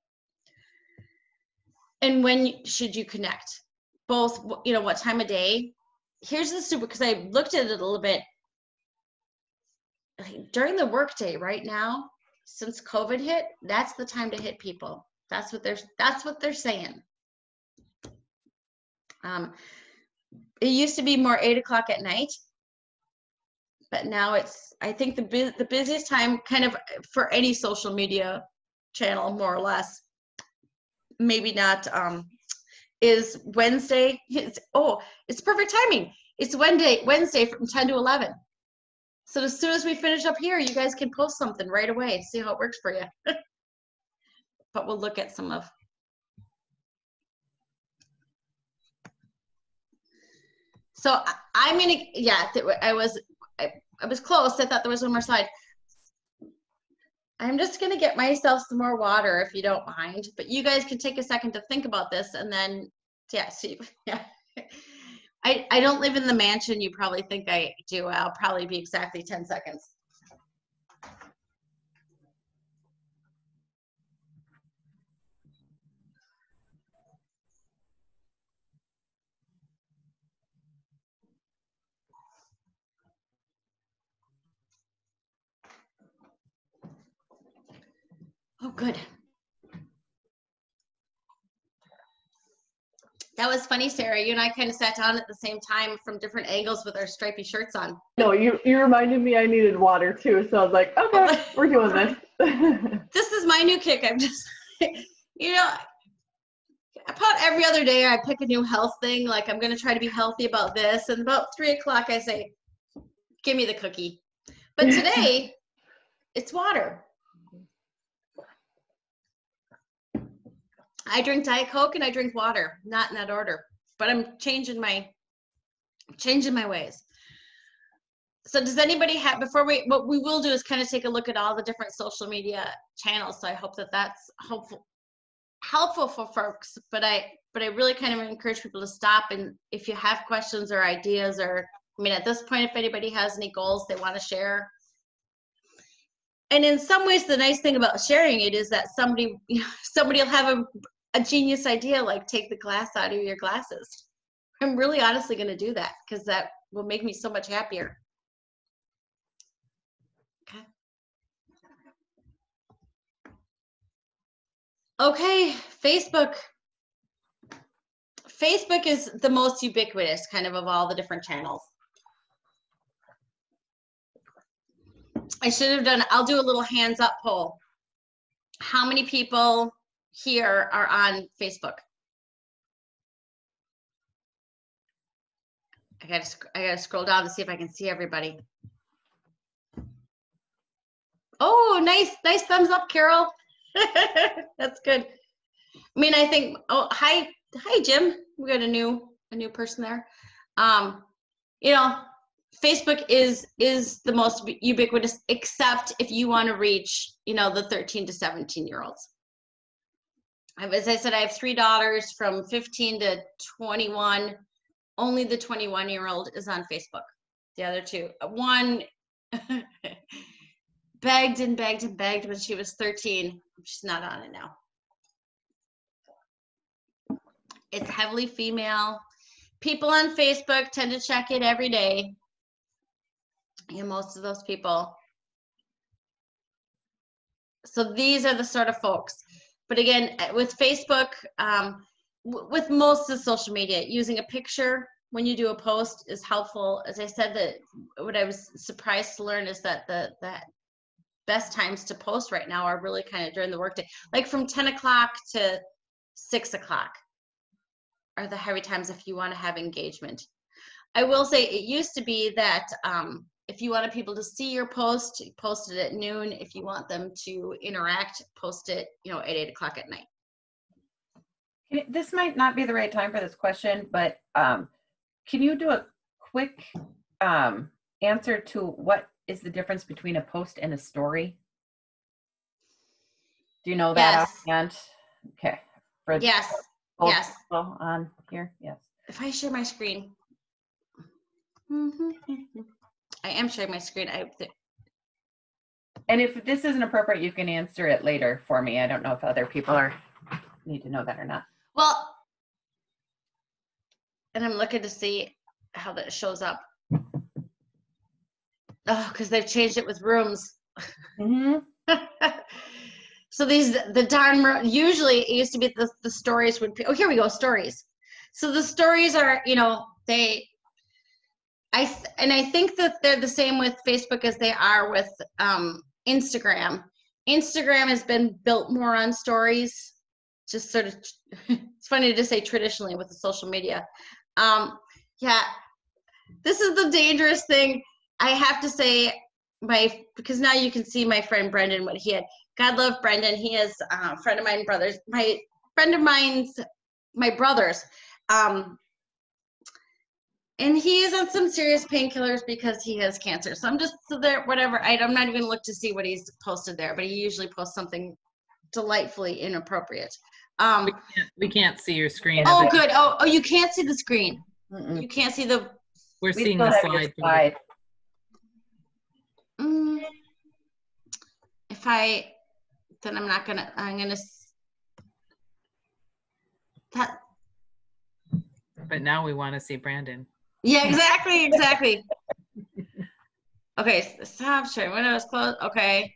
And when should you connect? Both, you know, what time of day? Here's the super, because I looked at it a little bit. during the workday right now, since COVID hit, that's the time to hit people. That's what they're that's what they're saying. Um, it used to be more eight o'clock at night, but now it's I think the bu- the busiest time, kind of for any social media channel, more or less. Maybe not. Um, is Wednesday? It's, oh, it's perfect timing. It's Wednesday. Wednesday from ten to eleven. So as soon as we finish up here, you guys can post something right away. See how it works for you. but we'll look at some of. So I'm gonna, yeah, I was, I, I was close. I thought there was one more slide. I'm just gonna get myself some more water if you don't mind, but you guys can take a second to think about this and then, yeah, see, yeah. I, I don't live in the mansion you probably think I do. I'll probably be exactly 10 seconds. Good. That was funny, Sarah. You and I kind of sat down at the same time from different angles with our stripy shirts on. No, you you reminded me I needed water too, so I was like, okay, we're doing this. This is my new kick. I'm just, you know, about every other day I pick a new health thing. Like I'm going to try to be healthy about this. And about three o'clock, I say, give me the cookie. But today, it's water. I drink Diet Coke and I drink water, not in that order. But I'm changing my changing my ways. So does anybody have before we what we will do is kind of take a look at all the different social media channels. So I hope that that's helpful helpful for folks. But I but I really kind of encourage people to stop and if you have questions or ideas or I mean at this point if anybody has any goals they want to share. And in some ways the nice thing about sharing it is that somebody somebody will have a a genius idea like take the glass out of your glasses. I'm really honestly going to do that because that will make me so much happier. Okay. Okay, Facebook. Facebook is the most ubiquitous kind of of all the different channels. I should have done, I'll do a little hands up poll. How many people here are on Facebook. I gotta, I gotta scroll down to see if I can see everybody. Oh, nice, nice thumbs up, Carol. That's good. I mean, I think, oh, hi, hi, Jim. We got a new, a new person there. Um, you know, Facebook is is the most ubiquitous, except if you want to reach, you know, the 13 to 17 year olds. I've- as I said, I have three daughters from 15 to 21. Only the 21 year old is on Facebook. The other two, uh, one begged and begged and begged when she was 13. She's not on it now. It's heavily female. People on Facebook tend to check it every day. And most of those people. So these are the sort of folks but again uh, with facebook um, w- with most of social media using a picture when you do a post is helpful. As i said that what i was surprised to learn is that the the best times to post right now are really kind of during the workday. Like from 10 o'clock to 6 o'clock are the heavy times if you want to have engagement. I will say it used to be that um, if you wanted people to see your post, post it at noon. If you want them to interact, post it, you know, at eight o'clock at night. This might not be the right time for this question, but um, can you do a quick um, answer to what is the difference between a post and a story? Do you know that Yes. Okay. For Yes, yes. on here, yes. If I share my screen. I am sharing my screen. I, And if this isn't appropriate, you can answer it later for me. I don't know if other people are need to know that or not. well, and I'm looking to see how that shows up. oh, because they've changed it with rooms. hmm so these the darn usually it used to be the, the stories would be oh here we go stories so the stories are you know they i and i think that they're the same with facebook as they are with um instagram instagram has been built more on stories just sort of it's funny to say traditionally with the social media um yeah this is the dangerous thing i have to say my because now you can see my friend brendan what he had God love Brendan. He is uh, a friend of mine, brothers. My friend of mine's, my brother's. Um, and he is on some serious painkillers because he has cancer. So I'm just so there, whatever. I, I'm not even gonna look to see what he's posted there, but he usually posts something delightfully inappropriate. Um, We can't, we can't see your screen. oh, good. Oh, oh, you can't see the screen. Mm-mm. You can't see the. We're We seeing the slide. slide. Mm, if I, then I'm not gonna. I'm gonna. That But now we want to see Brandon. Yeah, exactly, exactly. Okay, s- stop sharing. Windows closed. Okay.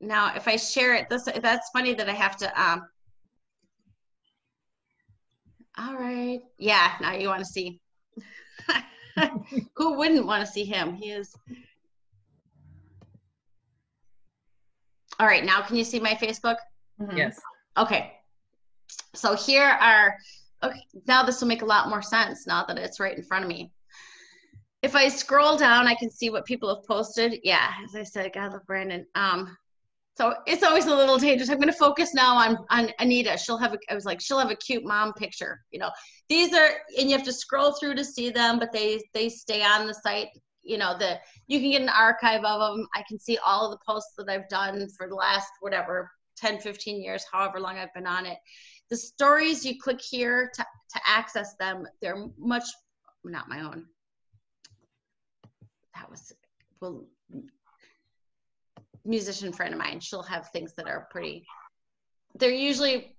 Now, if I share it, this that's funny that I have to. Um. All right. Yeah. Now you want to see. Who wouldn't want to see him? He is. All right. Now, can you see my Facebook? Mhm. Yes. Okay. So here are, okay, now this will make a lot more sense now that it's right in front of me. If I scroll down, I can see what people have posted. Yeah, as I said, God love Brandon. Um, so it's always a little dangerous. I'm going to focus now on on Anita. She'll have a, I was like, she'll have a cute mom picture. You know, these are, and you have to scroll through to see them, but they they stay on the site. You know, the you can get an archive of them. I can see all of the posts that I've done for the last whatever 10, 15 years, however long I've been on it. The stories you click here to, to access them, they're much, not my own. That was, well, musician friend of mine, she'll have things that are pretty, they're usually,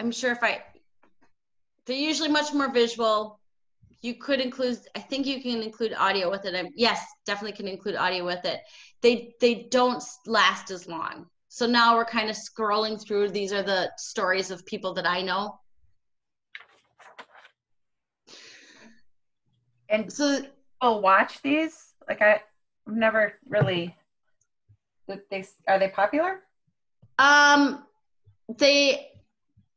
I'm sure if I, they're usually much more visual. You could include, I think you can include audio with it. I'm- Yes, definitely can include audio with it. They, they don't last as long. So now we're kind of scrolling through. These are the stories of people that I know. And So people watch these? Like I, I've never really. They are they popular? Um, they,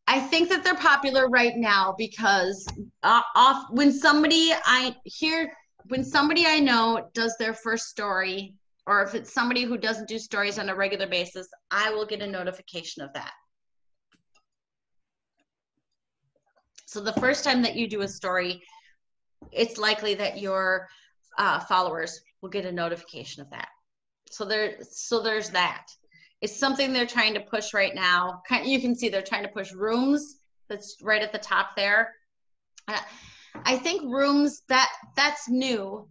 I think that they're popular right now because uh, off when somebody I hear when somebody I know does their first story, or if it's somebody who doesn't do stories on a regular basis, I will get a notification of that. So the first time that you do a story, it's likely that your uh, followers will get a notification of that. So there, so there's that it's something they're trying to push right now. You can see they're trying to push rooms. That's right at the top there. Uh, I think rooms that that's new,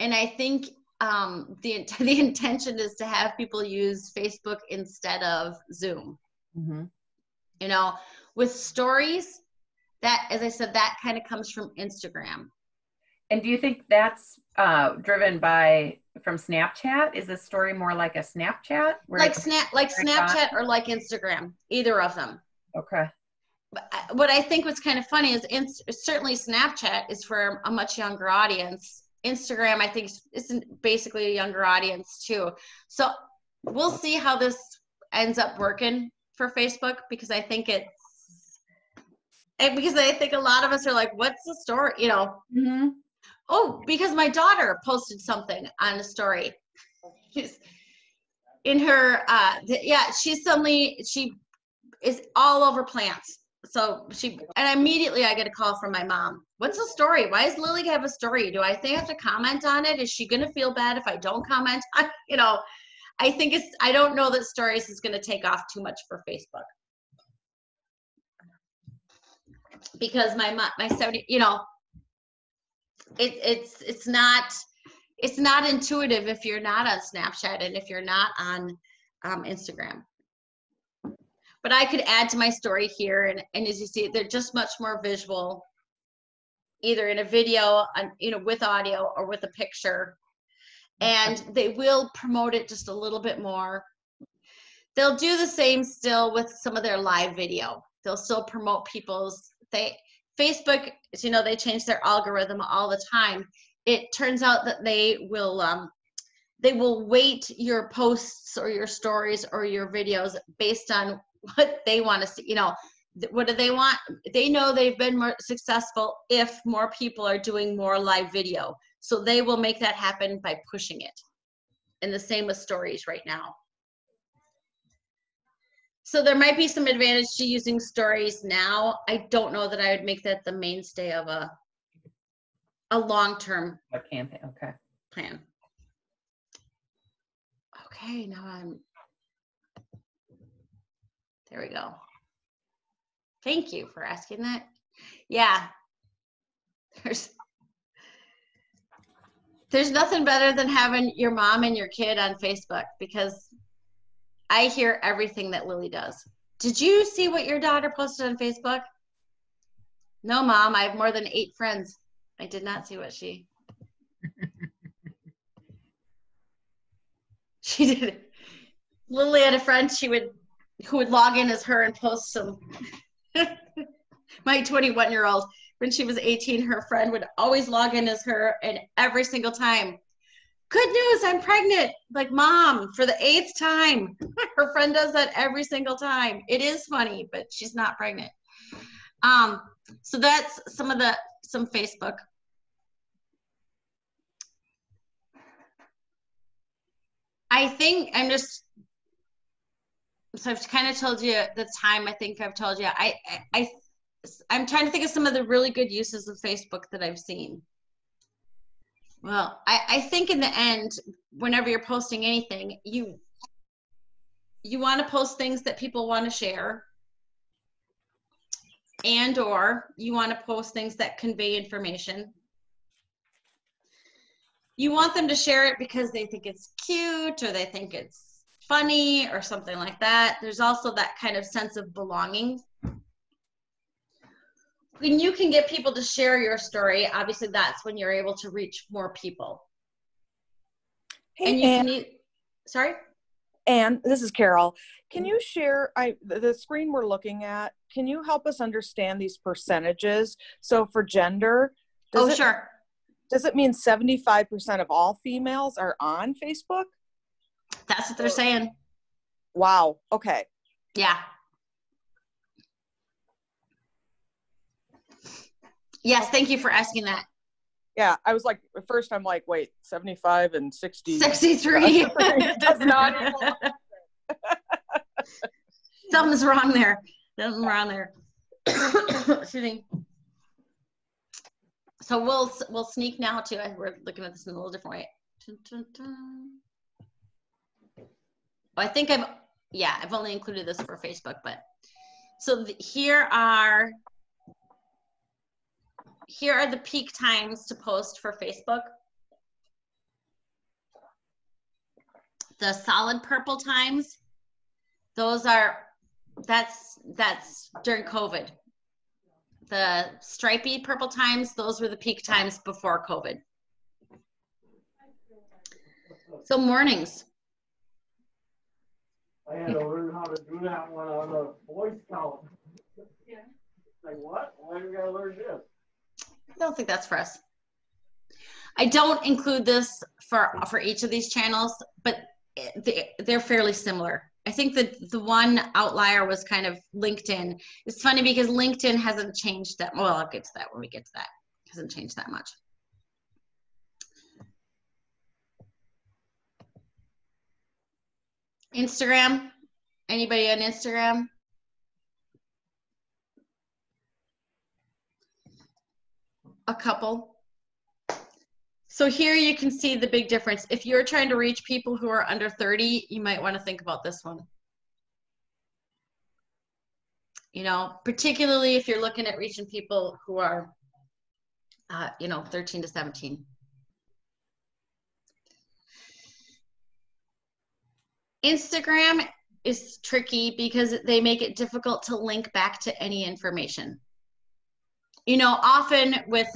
and I think um, the the intention is to have people use Facebook instead of Zoom. Mm-hmm. You know, with stories, that as I said, that kind of comes from Instagram. And do you think that's uh, driven by from Snapchat? Is this story more like a Snapchat? Like Snap, like Snapchat or like Instagram, either of them. okay. But I- what I think what's kind of funny is ins- certainly Snapchat is for a much younger audience. Instagram, I think, is- basically a younger audience too. So we'll see how this ends up working for Facebook because I think it's, and because I think a lot of us are like, what's the story? You know, Mm-hmm. oh, because my daughter posted something on a story. She's in her, uh, yeah, she suddenly, she is all over plants. So she, and immediately I get a call from my mom. What's the story? Why does Lily have a story? Do I think I have to comment on it? Is she going to feel bad if I don't comment on, you know, I think it's, I don't know that stories is going to take off too much for Facebook. Because my, my 70, you know, it, it's it's not it's not intuitive if you're not on Snapchat and if you're not on um, Instagram. But I could add to my story here, and, and as you see, they're just much more visual. Either in a video, you know, with audio or with a picture. And they will promote it just a little bit more. They'll do the same still with some of their live video. They'll still promote people's they Facebook, you know, they change their algorithm all the time. It turns out that they will um, they will weight your posts or your stories or your videos based on what they want to see. You know, what do they want? They know they've been more successful if more people are doing more live video. So they will make that happen by pushing it. And the same with stories right now. So there might be some advantage to using stories now. I don't know that I would make that the mainstay of a a long-term A campaign, okay. plan. Okay, now I'm. There we go. Thank you for asking that. Yeah. There's there's nothing better than having your mom and your kid on Facebook because I hear everything that Lily does. Did you see what your daughter posted on Facebook? No, mom, I have more than eight friends. I did not see what she. she did. Lily had a friend she would who would log in as her and post some. My 21 year old, when she was 18, her friend would always log in as her, and every single time, good news, I'm pregnant. Like, mom, for the eighth time. her friend does that every single time. It is funny, but she's not pregnant. Um, so that's some of the some Facebook. I think I'm just so I've kind of told you the time I think I've told you. I I I'm trying to think of some of the really good uses of Facebook that I've seen. Well, I, I think in the end, whenever you're posting anything, you you want to post things that people want to share and or you want to post things that convey information you want them to share it because they think it's cute or they think it's funny or something like that there's also that kind of sense of belonging when you can get people to share your story obviously that's when you're able to reach more people Hey, and you Ann, can e- sorry And this is Carol. Can Mhm. you share I the screen we're looking at? Can you help us understand these percentages? So for gender, does oh it sure does it mean 75% of all females are on Facebook? That's what they're saying Wow. Okay. Yeah. Yes, thank you for asking that. Yeah, I was like at first I'm like, wait, 75 and 60. 63. Does not Something's wrong there. Something's wrong there. Excuse me. So we'll we'll sneak now to we're looking at this in a little different way. Dun, dun, dun. I think I've yeah, I've only included this for Facebook, but so here are here are the peak times to post for Facebook. The solid purple times, those are that's that's during COVID. The stripy purple times, those were the peak times before COVID. So mornings. I had to learn how to do that one on the Boy Scout. Yeah. Like, what? Why do we gotta learn this? I don't think that's for us. I don't include this for for each of these channels, but they, they're fairly similar. I think that the one outlier was kind of LinkedIn. It's funny because LinkedIn hasn't changed that. Well, I'll get to that when we get to that. It hasn't changed that much. Instagram. Anybody on Instagram? a couple. So here you can see the big difference. If you're trying to reach people who are under 30, you might want to think about this one. You know, particularly if you're looking at reaching people who are, uh, you know, 13 to 17. Instagram is tricky because they make it difficult to link back to any information you know, often with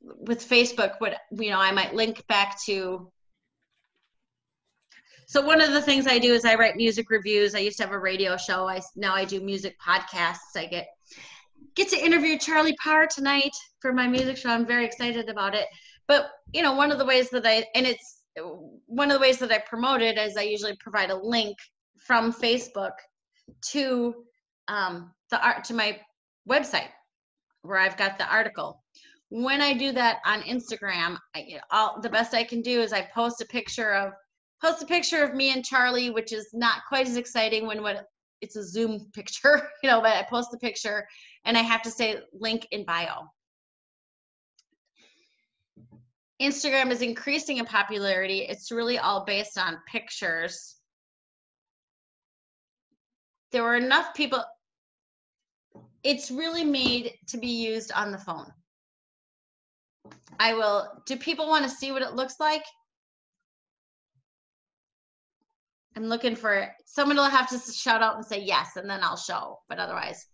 with Facebook, what you know, I might link back to. So one of the things I do is I write music reviews. I used to have a radio show. I now I do music podcasts. I get get to interview Charlie Parr tonight for my music show. I'm very excited about it. But you know, one of the ways that I and it's one of the ways that I promote it is I usually provide a link from Facebook to um, the art to my website where I've got the article. When I do that on Instagram, I, all, the best I can do is I post a picture of post a picture of me and Charlie, which is not quite as exciting when when it's a Zoom picture, you know. But I post the picture, and I have to say link in bio. Instagram is increasing in popularity. It's really all based on pictures. There were enough people. It's really made to be used on the phone. I will. Do people want to see what it looks like? I'm looking for someone will have to shout out and say yes, and then I'll show. But otherwise,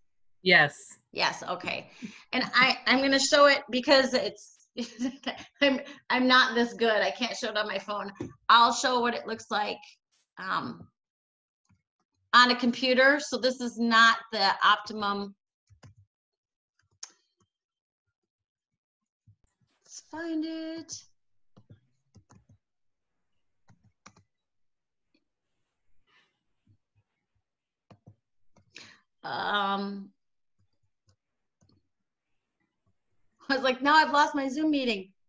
Yes. yes, okay. And I I'm gonna show it because it's I'm I'm not this good. I can't show it on my phone. I'll show what it looks like um, on a computer. So this is not the optimum. Let's find it. Um, I was like, now I've lost my Zoom meeting.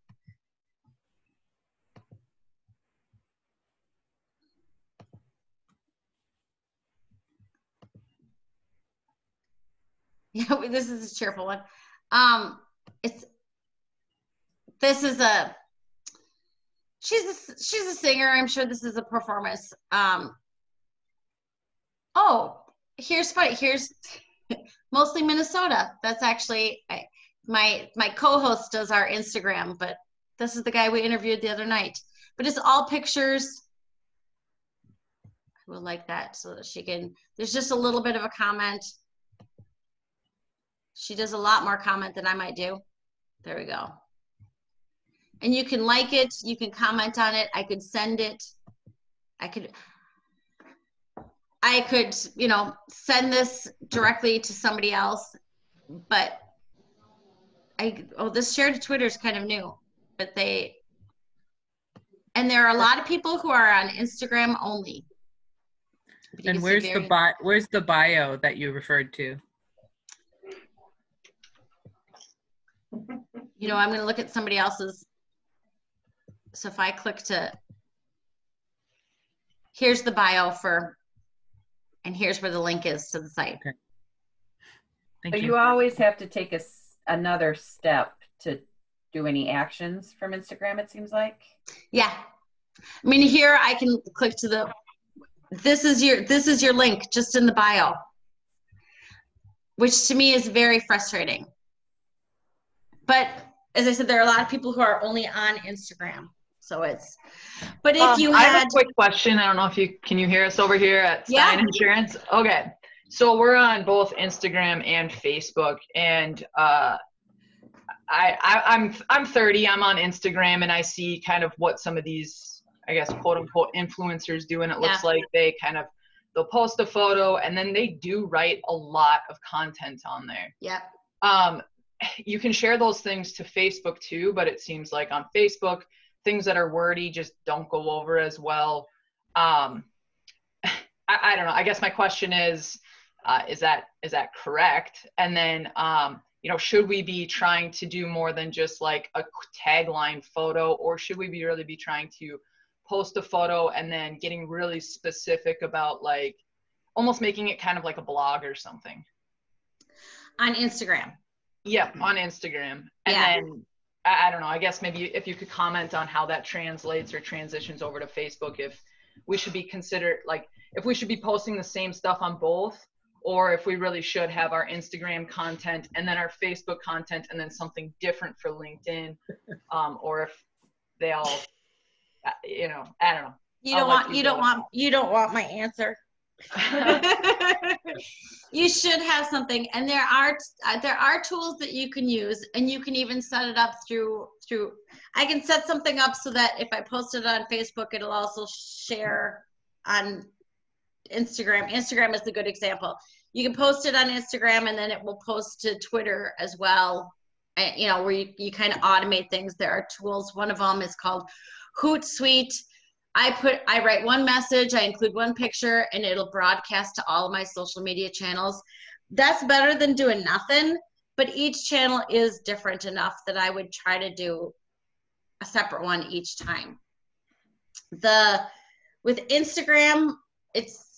Yeah, this is a cheerful one. Um, it's this is a she's a she's a singer. I'm sure this is a performance. Um, oh, here's funny. Here's mostly Minnesota. That's actually I, my my co-host does our Instagram, but this is the guy we interviewed the other night. But it's all pictures. I would like that so that she can. There's just a little bit of a comment. She does a lot more comment than I might do. There we go. And you can like it. You can comment on it. I could send it. I could. I could, you know, send this directly to somebody else, but I oh this shared Twitter is kind of new, but they and there are a lot of people who are on Instagram only. And can see where's the very- bio, where's the bio that you referred to? You know, I'm going to look at somebody else's. So if I click to, here's the bio for, and here's where the link is to the site. Thank But you. you always have to take a s another step to do any actions from Instagram, it seems like. Yeah. I mean, here I can click to the, this is your, this is your link just in the bio, which to me is very frustrating. But as I said, there are a lot of people who are only on Instagram. So it's, but if Um, you I have a quick question. I don't know if you can you hear us over here at Yeah. Stein Insurance. Okay, so we're on both Instagram and Facebook, and uh, I, I I'm I'm 30. I'm on Instagram, and I see kind of what some of these I guess quote unquote influencers do, and it looks Yeah. like they kind of they'll post a photo, and then they do write a lot of content on there. yeah, um, you can share those things to Facebook too, but it seems like on Facebook, things that are wordy just don't go over as well. Um, I, I don't know. I guess my question is, uh, is that is that correct? And then, um, you know, should we be trying to do more than just like a tagline photo, or should we be really be trying to post a photo and then getting really specific about like almost making it kind of like a blog or something? on Instagram. Yep, on Instagram. And Yeah. then I, I don't know, I guess maybe if you could comment on how that translates or transitions over to Facebook if we should be considered like if we should be posting the same stuff on both or if we really should have our Instagram content and then our Facebook content and then something different for LinkedIn um, or if they all uh, you know, I don't know. You don't let want, you you don't go. want, you don't want my answer. you should have something and there are uh, there are tools that you can use and you can even set it up through through i can set something up so that if i post it on facebook it'll also share on instagram. Instagram is a good example. You can post it on instagram and then it will post to twitter as well. You know where you, you kind of automate things. There are tools. One of them is called hootsuite. I put I write one message, I include one picture, and it'll broadcast to all of my social media channels. That's better than doing nothing, but each channel is different enough that I would try to do a separate one each time. The with Instagram, it's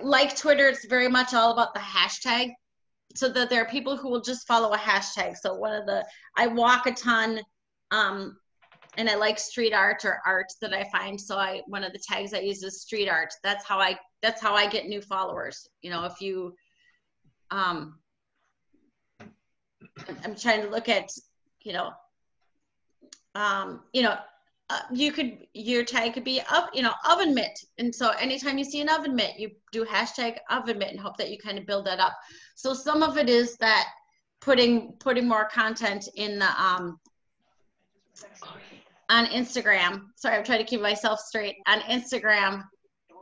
like Twitter, it's very much all about the hashtag. So that there are people who will just follow a hashtag. So one of the I walk a ton. Um, and I like street art or art that I find. So I one of the tags I use is street art. That's how I that's how I get new followers. You know, if you um I'm trying to look at, you know, um, you know, uh, you could your tag could be of you know oven mitt and so anytime you see an oven mitt you do hashtag oven mitt and hope that you kind of build that up so some of it is that putting putting more content in the um on Instagram, sorry, I'm trying to keep myself straight. On Instagram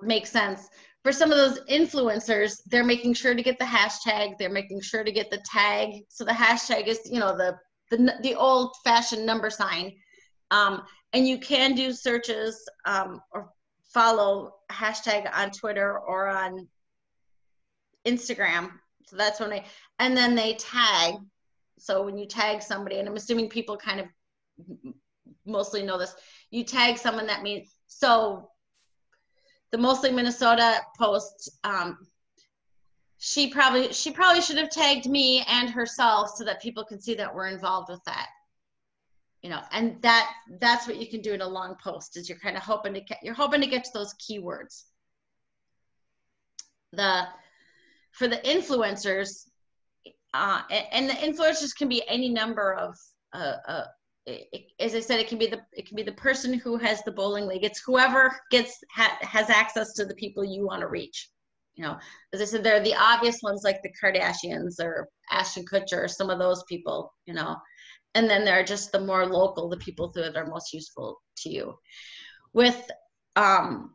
makes sense. For some of those influencers, they're making sure to get the hashtag, they're making sure to get the tag. So the hashtag is, you know, the the, the old fashioned number sign. Um, and you can do searches um, or follow hashtag on Twitter or on Instagram. So that's when they, and then they tag. So when you tag somebody, and I'm assuming people kind of mostly know this. You tag someone that means so. The mostly Minnesota post. Um, she probably she probably should have tagged me and herself so that people can see that we're involved with that. You know, and that that's what you can do in a long post is you're kind of hoping to get you're hoping to get to those keywords. The for the influencers, uh, and, the influencers can be any number of uh, uh, it, as I said, it can be the it can be the person who has the bowling league. It's whoever gets ha, has access to the people you want to reach. You know, as I said, there are the obvious ones like the Kardashians or Ashton Kutcher or some of those people. You know, and then there are just the more local, the people that are most useful to you. With um,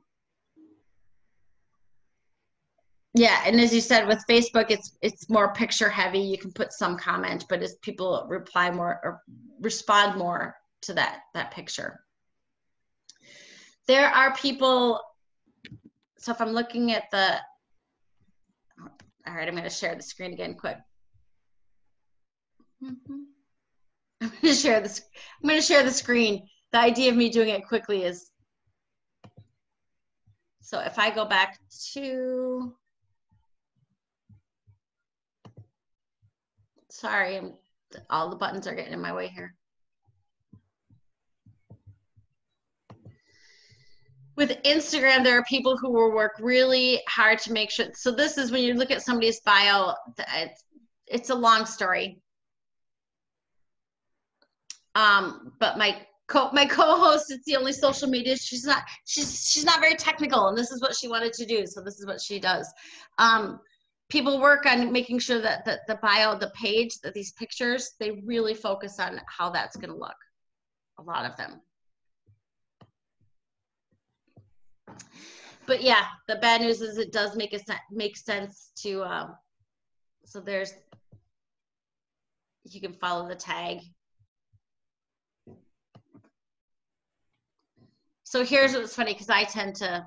yeah and as you said with facebook it's it's more picture heavy you can put some comment but as people reply more or respond more to that that picture there are people so if i'm looking at the all right i'm going to share the screen again quick mm-hmm. i'm going to share this i'm going to share the screen the idea of me doing it quickly is so if i go back to Sorry, all the buttons are getting in my way here. With Instagram, there are people who will work really hard to make sure. So this is when you look at somebody's bio, it's, it's a long story. Um, but my co my co-host it's the only social media she's not she's she's not very technical and this is what she wanted to do so this is what she does um, people work on making sure that the, the bio, the page, that these pictures, they really focus on how that's going to look. A lot of them. But yeah, the bad news is it does make a make sense to. Um, so there's, you can follow the tag. So here's what's funny because I tend to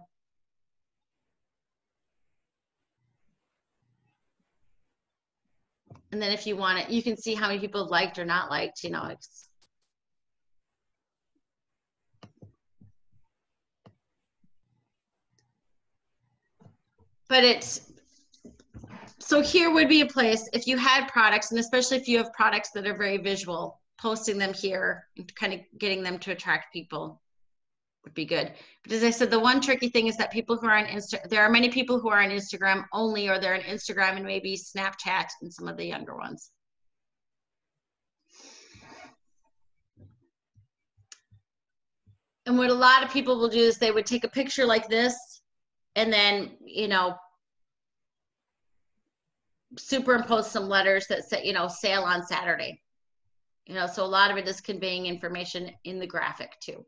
And then if you want it, you can see how many people liked or not liked, you know, it's, but it's, so here would be a place if you had products and especially if you have products that are very visual, posting them here and kind of getting them to attract people would be good. But as I said, the one tricky thing is that people who are on Insta, there are many people who are on Instagram only, or they're on Instagram and maybe Snapchat and some of the younger ones. And what a lot of people will do is they would take a picture like this and then, you know, superimpose some letters that say, you know, sale on Saturday. You know, so a lot of it is conveying information in the graphic too.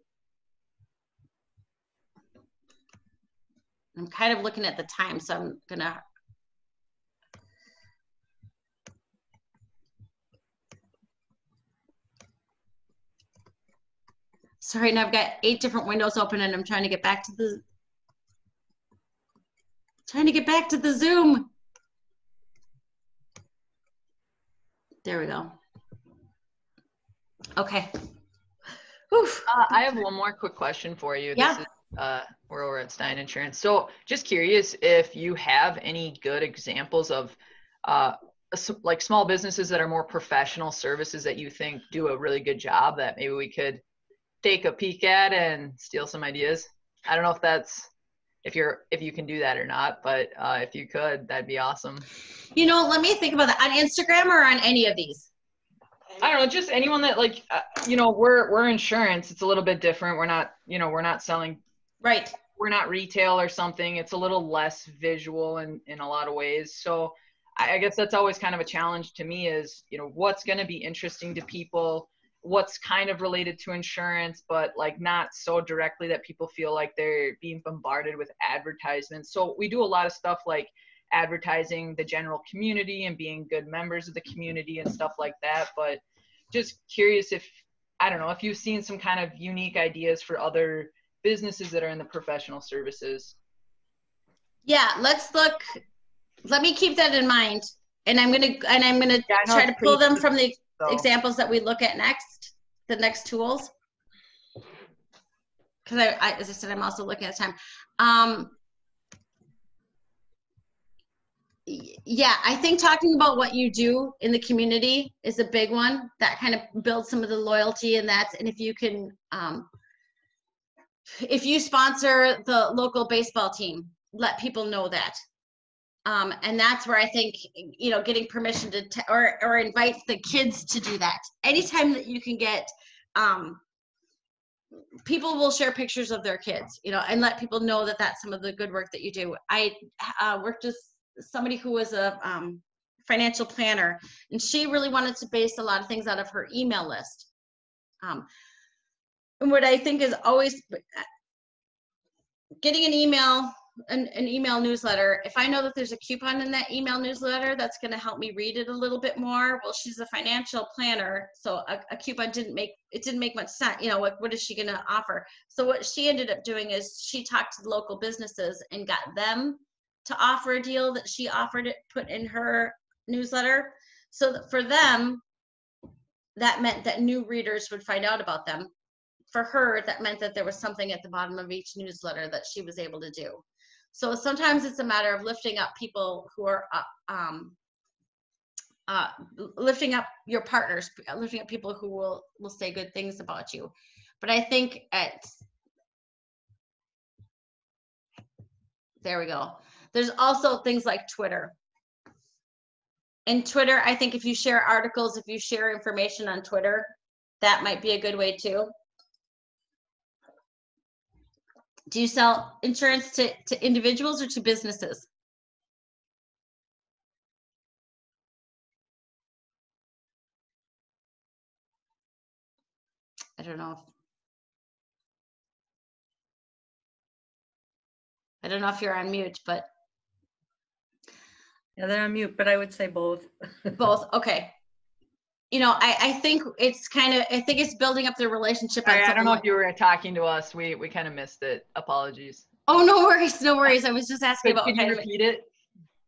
I'm kind of looking at the time, so I'm gonna. Sorry, and I've got eight different windows open and I'm trying to get back to the, trying to get back to the Zoom. There we go. Okay. Oof. Uh, I have one more quick question for you. Yeah. This is, uh, we're over at Stein Insurance. So just curious if you have any good examples of uh, like small businesses that are more professional services that you think do a really good job that maybe we could take a peek at and steal some ideas. I don't know if that's if you're if you can do that or not, but uh, if you could, that'd be awesome. You know, let me think about that on Instagram or on any of these. I don't know, just anyone that like, uh, you know, we're we're insurance. It's a little bit different. We're not, you know, we're not selling. Right. We're not retail or something. It's a little less visual in in a lot of ways. So I, I guess that's always kind of a challenge to me. Is you know what's going to be interesting to people. What's kind of related to insurance, but like not so directly that people feel like they're being bombarded with advertisements. So we do a lot of stuff like advertising the general community and being good members of the community and stuff like that. But just curious if I don't know if you've seen some kind of unique ideas for other businesses that are in the professional services. Yeah, let's look. Let me keep that in mind. And I'm gonna and I'm gonna Yeah, try to pull them from the So examples that we look at next, the next tools. Because I, I, as I said, I'm also looking at time. Um, yeah, I think talking about what you do in the community is a big one. That kind of builds some of the loyalty and that's, and if you can, um, if you sponsor the local baseball team, let people know that. Um, and that's where I think, you know, getting permission to, t- or, or invite the kids to do that. Anytime that you can get, um, people will share pictures of their kids, you know, and let people know that that's some of the good work that you do. I uh, worked with somebody who was a um, financial planner, and she really wanted to base a lot of things out of her email list. Um, and what I think is always getting an email an, an email newsletter. If i know that there's a coupon in that email newsletter that's going to help me read it a little bit more well she's a financial planner so a, a coupon didn't make it didn't make much sense you know what, what is she going to offer? So what she ended up doing is she talked to the local businesses and got them to offer a deal that she offered it put in her newsletter. So that for them that meant that new readers would find out about them. For her that meant that there was something at the bottom of each newsletter that she was able to do so sometimes it's a matter of lifting up people who are uh, um, uh, lifting up your partners, lifting up people who will will say good things about you. But I think at there we go. There's also things like Twitter. And Twitter, I think if you share articles, if you share information on Twitter, that might be a good way too. Do you sell insurance to, to individuals or to businesses? I don't know. if- I don't know if you're on mute, but Yeah, they're on mute, but I would say both. both, okay. You know, I, I think it's kind of, I think it's building up the relationship. I don't know like- if you were talking to us. We we kind of missed it. Apologies. Oh, no worries, no worries. I was just asking about. could you repeat it?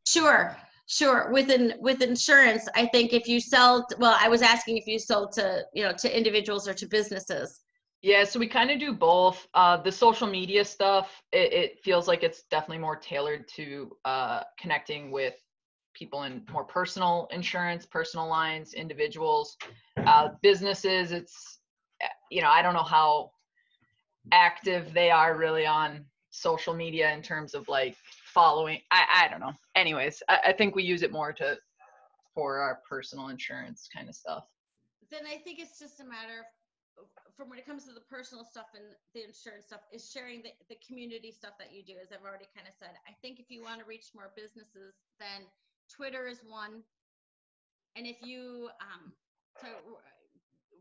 Sure, sure. Within with insurance, I think if you sell, well, I was asking if you sell to, you know, to individuals or to businesses. Yeah, so we kind of do both. Uh, the social media stuff, it, it feels like it's definitely more tailored to uh, connecting with people in more personal insurance, personal lines, individuals, uh, businesses. It's, you know, I don't know how active they are really on social media in terms of like following. I, I don't know. Anyways, I, I think we use it more to for our personal insurance kind of stuff. Then I think it's just a matter of, from when it comes to the personal stuff and the insurance stuff, is sharing the, the community stuff that you do, as I've already kind of said. I think if you want to reach more businesses, then Twitter is one. And if you um,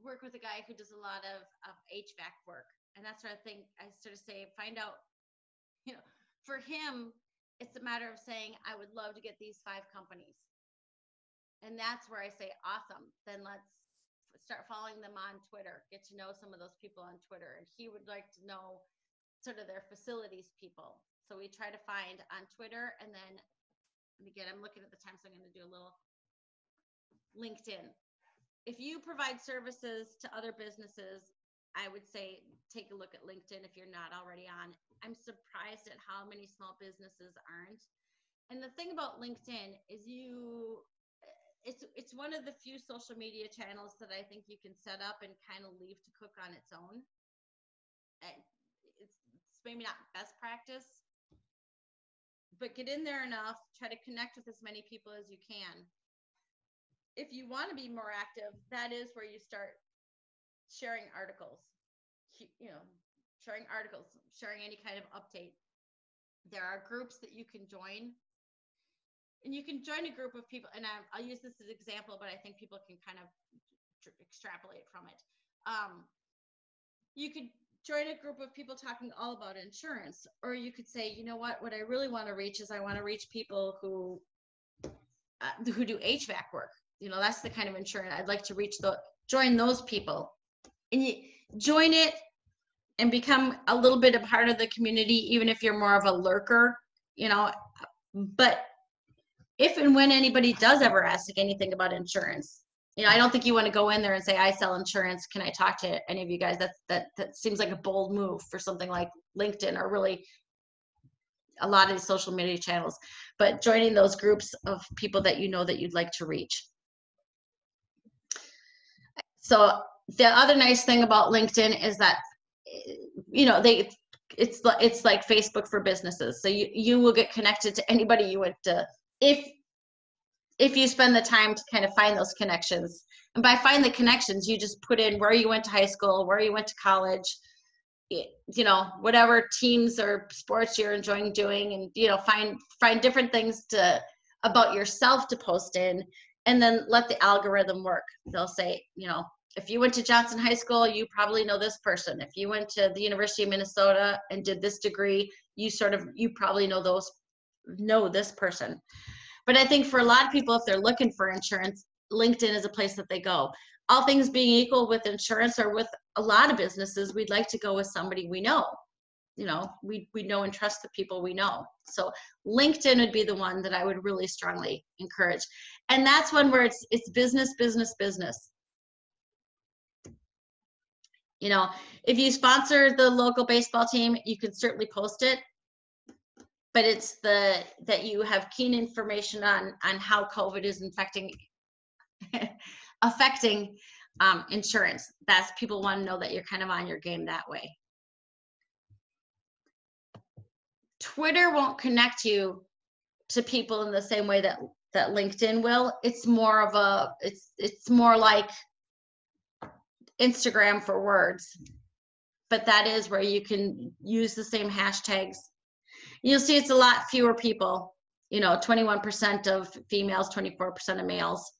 work with a guy who does a lot of, of HVAC work, and that's sort of thing I sort of say, find out, you know, for him, it's a matter of saying, I would love to get these five companies. And that's where I say, awesome, then let's start following them on Twitter, get to know some of those people on Twitter. And he would like to know sort of their facilities people. So we try to find on Twitter and then, and again, I'm looking at the time, so I'm gonna do a little LinkedIn. If you provide services to other businesses, I would say take a look at LinkedIn if you're not already on. I'm surprised at how many small businesses aren't. And the thing about LinkedIn is you it's it's one of the few social media channels that I think you can set up and kind of leave to cook on its own. It's, it's maybe not best practice, but get in there enough, try to connect with as many people as you can. If you want to be more active, that is where you start sharing articles, you know, sharing articles, sharing any kind of update. There are groups that you can join. And you can join a group of people, and I, I'll use this as an example, but I think people can kind of tr- extrapolate from it. Um, you could join a group of people talking all about insurance, or you could say, you know what, what I really want to reach is I want to reach people who uh, who do HVAC work. You know, that's the kind of insurance I'd like to reach. The join those people, and you join it and become a little bit a part of the community, even if you're more of a lurker. You know, but if and when anybody does ever ask anything about insurance, you know, I don't think you want to go in there and say, I sell insurance. Can I talk to any of you guys? That's that that seems like a bold move for something like LinkedIn or really a lot of these social media channels. But joining those groups of people that you know that you'd like to reach. So the other nice thing about LinkedIn is that you know they it's it's like Facebook for businesses. So you you will get connected to anybody you want to if if you spend the time to kind of find those connections. And by find the connections, you just put in where you went to high school, where you went to college, you know, whatever teams or sports you're enjoying doing and you know, find find different things to about yourself to post in and then let the algorithm work. They'll say, you know, if you went to Johnson High School, you probably know this person. If you went to the University of Minnesota and did this degree, you sort of you probably know those know this person. But I think for a lot of people, if they're looking for insurance, LinkedIn is a place that they go. All things being equal with insurance or with a lot of businesses, we'd like to go with somebody we know. You know, we, we know and trust the people we know. So LinkedIn would be the one that I would really strongly encourage. And that's one where it's it's business, business, business. You know, if you sponsor the local baseball team, you can certainly post it but it's the that you have keen information on on how COVID is infecting affecting um, insurance. That's people want to know that you're kind of on your game that way. Twitter won't connect you to people in the same way that that LinkedIn will. It's more of a it's it's more like Instagram for words. But that is where you can use the same hashtags you'll see it's a lot fewer people you know 21% of females 24% of males.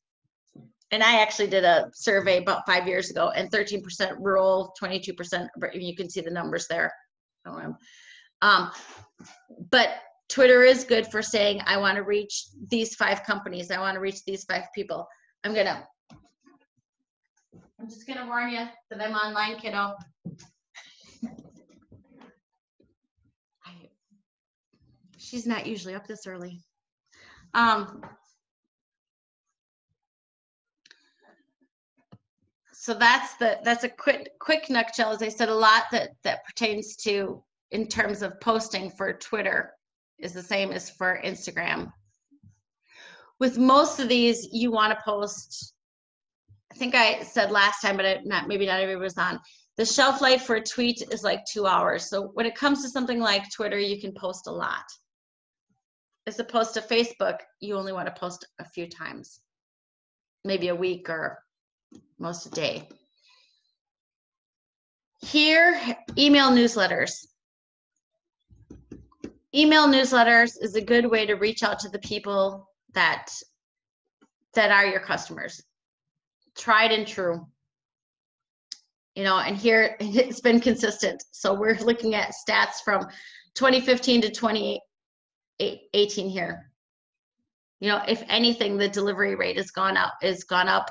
And i actually did a survey about five years ago and 13% rural 22% you can see the numbers there. Um, but twitter is good for saying i want to reach these five companies. I want to reach these five people. I'm gonna i'm just gonna warn you that i'm online kiddo she's not usually up this early. Um, so that's the that's a quick quick nutshell. As I said, a lot that that pertains to in terms of posting for Twitter is the same as for Instagram. With most of these, you want to post. I think I said last time, but not maybe not everybody was on. The shelf life for a tweet is like two hours. So when it comes to something like Twitter, you can post a lot as opposed to Facebook, you only want to post a few times, maybe a week or most a day. Here, email newsletters. Email newsletters is a good way to reach out to the people that that are your customers tried and true you know and here it's been consistent so we're looking at stats from 2015 to 2018 here. You know if anything the delivery rate has gone up is gone up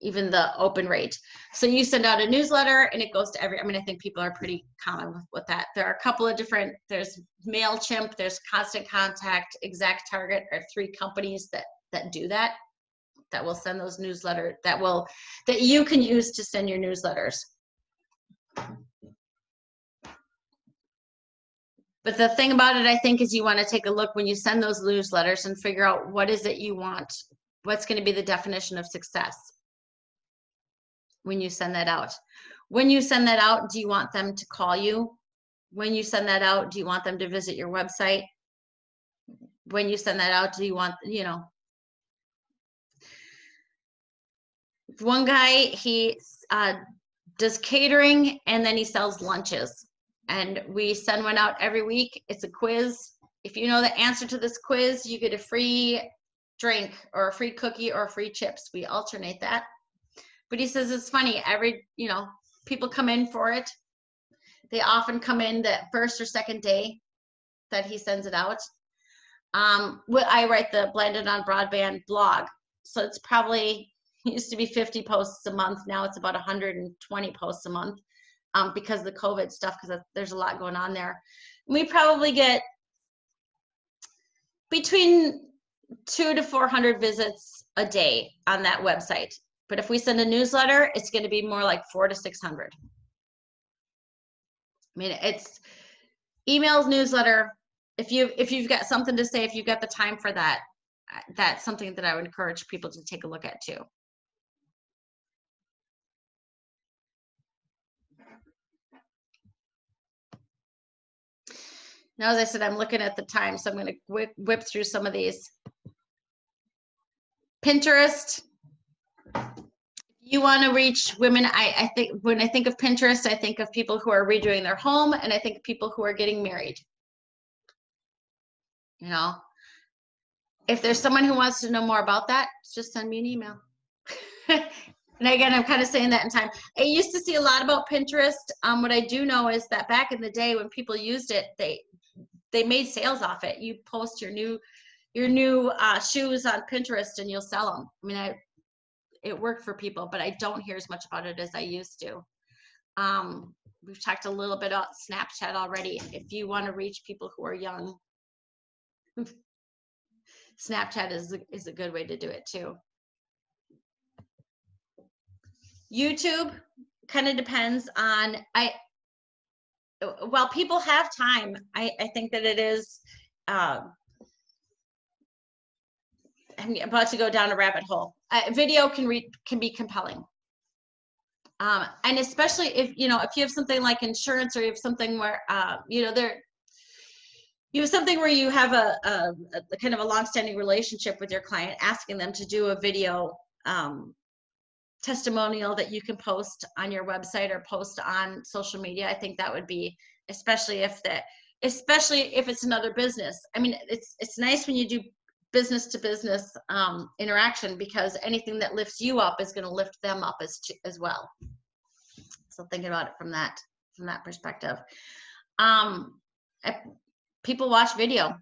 even the open rate. So you send out a newsletter and it goes to every i mean i think people are pretty common with, with that. There are a couple of different there's mailchimp there's constant contact exact target are three companies that that do that that will send those newsletter that will that you can use to send your newsletters but the thing about it i think is you want to take a look when you send those newsletters and figure out what is it you want what's going to be the definition of success when you send that out. When you send that out do you want them to call you? When you send that out do you want them to visit your website? When you send that out do you want you know? One guy he uh, does catering and then he sells lunches and we send one out every week. It's a quiz. If you know the answer to this quiz you get a free drink or a free cookie or free chips. We alternate that. But he says it's funny every you know people come in for it. They often come in the first or second day that he sends it out. Um, i write the Blandin on broadband blog. So it's probably it used to be 50 posts a month. Now it's about 120 posts a month um, because the COVID stuff, because there's a lot going on there. We probably get between two to 400 visits a day on that website. But if we send a newsletter, it's going to be more like four to 600. I mean, it's emails, newsletter. If you if you've got something to say, if you've got the time for that, that's something that I would encourage people to take a look at too. Now, as I said, I'm looking at the time, so I'm going to whip, whip through some of these. Pinterest. You want to reach women. I, I think when I think of Pinterest, I think of people who are redoing their home, and I think people who are getting married. You know, if there's someone who wants to know more about that, just send me an email. and again, I'm kind of saying that in time. I used to see a lot about Pinterest. Um, what I do know is that back in the day when people used it, they they made sales off it. You post your new your new uh, shoes on Pinterest and you'll sell them. I mean, I it worked for people, but I don't hear as much about it as I used to. Um, we've talked a little bit about Snapchat already. If you want to reach people who are young, Snapchat is is a good way to do it too. YouTube kind of depends on I while people have time, I, I think that it is um, I'm about to go down a rabbit hole. Uh, video can read can be compelling. Um, and especially if you know if you have something like insurance or you have something where uh, you know there you have something where you have a, a, a, kind of a long-standing relationship with your client asking them to do a video um, testimonial that you can post on your website or post on social media i think that would be especially if that especially if it's another business. I mean it's it's nice when you do business to business um, interaction because anything that lifts you up is going to lift them up as as well. So thinking about it from that from that perspective. Um people watch video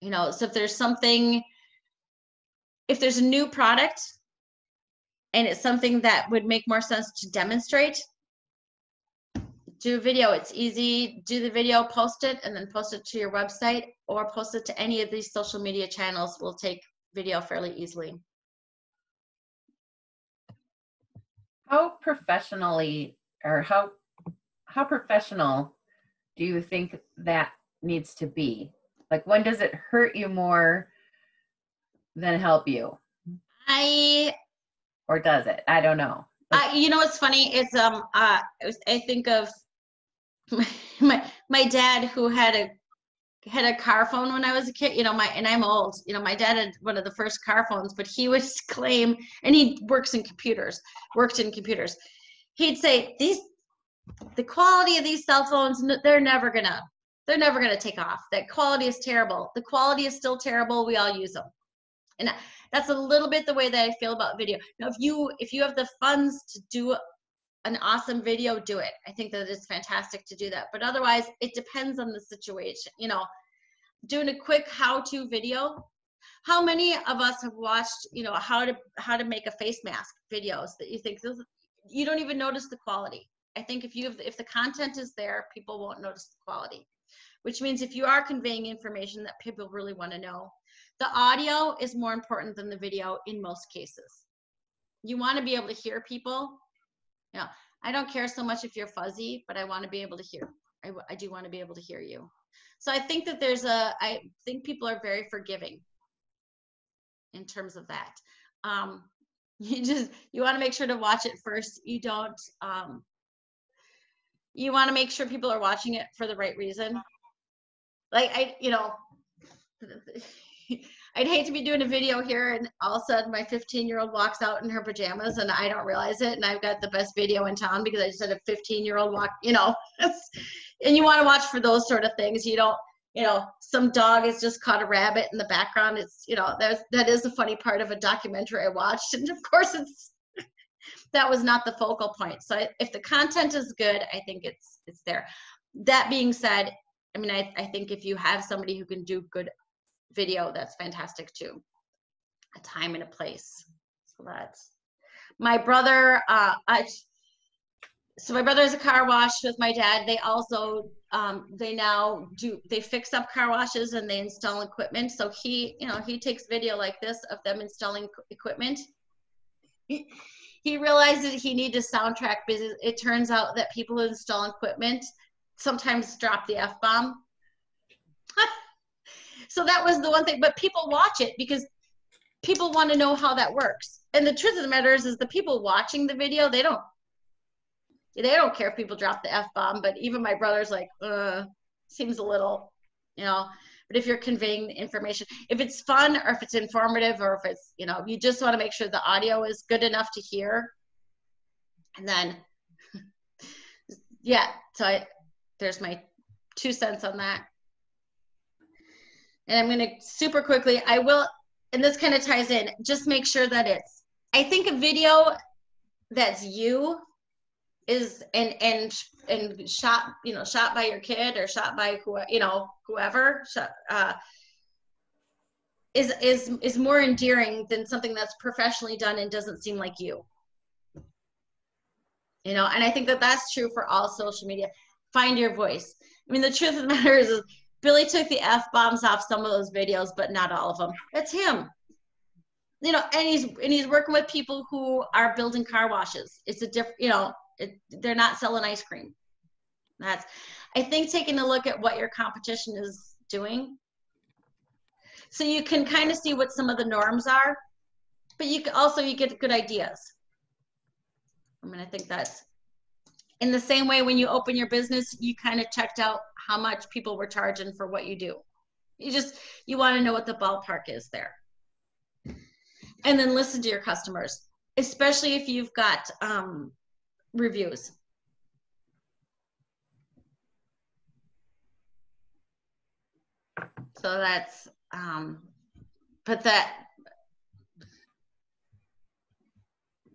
you know so if there's something if there's a new product and it's something that would make more sense to demonstrate, do a video. It's easy. Do the video, post it, and then post it to your website or post it to any of these social media channels. We'll take video fairly easily. How professionally or how how professional do you think that needs to be? Like when does it hurt you more than help you? I or does it? I don't know. Uh, you know what's funny? It's um uh I think of my my dad who had a had a car phone when I was a kid. You know my and I'm old. You know my dad had one of the first car phones, but he would claim and he works in computers, worked in computers. He'd say these the quality of these cell phones they're never gonna they're never gonna take off. That quality is terrible. The quality is still terrible. We all use them. And that's a little bit the way that I feel about video. Now, if you if you have the funds to do an awesome video, do it. I think that it's fantastic to do that. But otherwise, it depends on the situation. You know, doing a quick how-to video. How many of us have watched, you know, how to how to make a face mask videos that you think this, you don't even notice the quality. I think if you have, if the content is there, people won't notice the quality. Which means if you are conveying information that people really want to know, the audio is more important than the video in most cases. You want to be able to hear people. Yeah, I don't care so much if you're fuzzy, but I want to be able to hear. I do want to be able to hear you. So I think that there's a, I think people are very forgiving in terms of that. Um, you just, you want to make sure to watch it first. You don't, um, you want to make sure people are watching it for the right reason. Like I, you know, I'd hate to be doing a video here and all of a sudden my 15 year old walks out in her pajamas and I don't realize it and I've got the best video in town because I just had a 15 year old walk, you know, and you want to watch for those sort of things. You don't, you know, some dog has just caught a rabbit in the background. It's, you know, there's, that is a funny part of a documentary I watched. And of course it's, that was not the focal point. So if the content is good, I think it's, it's there. That being said, I mean, I, I think if you have somebody who can do good video, that's fantastic too. A time and a place. So that's my brother. Uh, I, so my brother is a car wash with my dad. They also um, they now do they fix up car washes and they install equipment. So he you know he takes video like this of them installing equipment. He, he realized he needed a soundtrack because it turns out that people who install equipment sometimes drop the f bomb. so that was the one thing. But people watch it because people want to know how that works. And the truth of the matter is, is the people watching the video they don't they don't care if people drop the f bomb. But even my brother's like, uh, seems a little, you know. But if you're conveying the information, if it's fun or if it's informative or if it's, you know, you just want to make sure the audio is good enough to hear. And then, yeah, so I, there's my two cents on that. And I'm going to super quickly, I will, and this kind of ties in, just make sure that it's, I think a video that's you is and and and shot you know shot by your kid or shot by who you know whoever uh, is is is more endearing than something that's professionally done and doesn't seem like you. You know and i think that that's true for all social media. Find your voice. I mean the truth of the matter is, is billy took the f-bombs off some of those videos but not all of them it's him you know and he's and he's working with people who are building car washes it's a different you know it, they're not selling ice cream. That's, I think, taking a look at what your competition is doing. So you can kind of see what some of the norms are, but you can also you get good ideas. I mean, I think that's in the same way when you open your business, you kind of checked out how much people were charging for what you do. You just you want to know what the ballpark is there, and then listen to your customers, especially if you've got um, reviews. So that's, um, but that,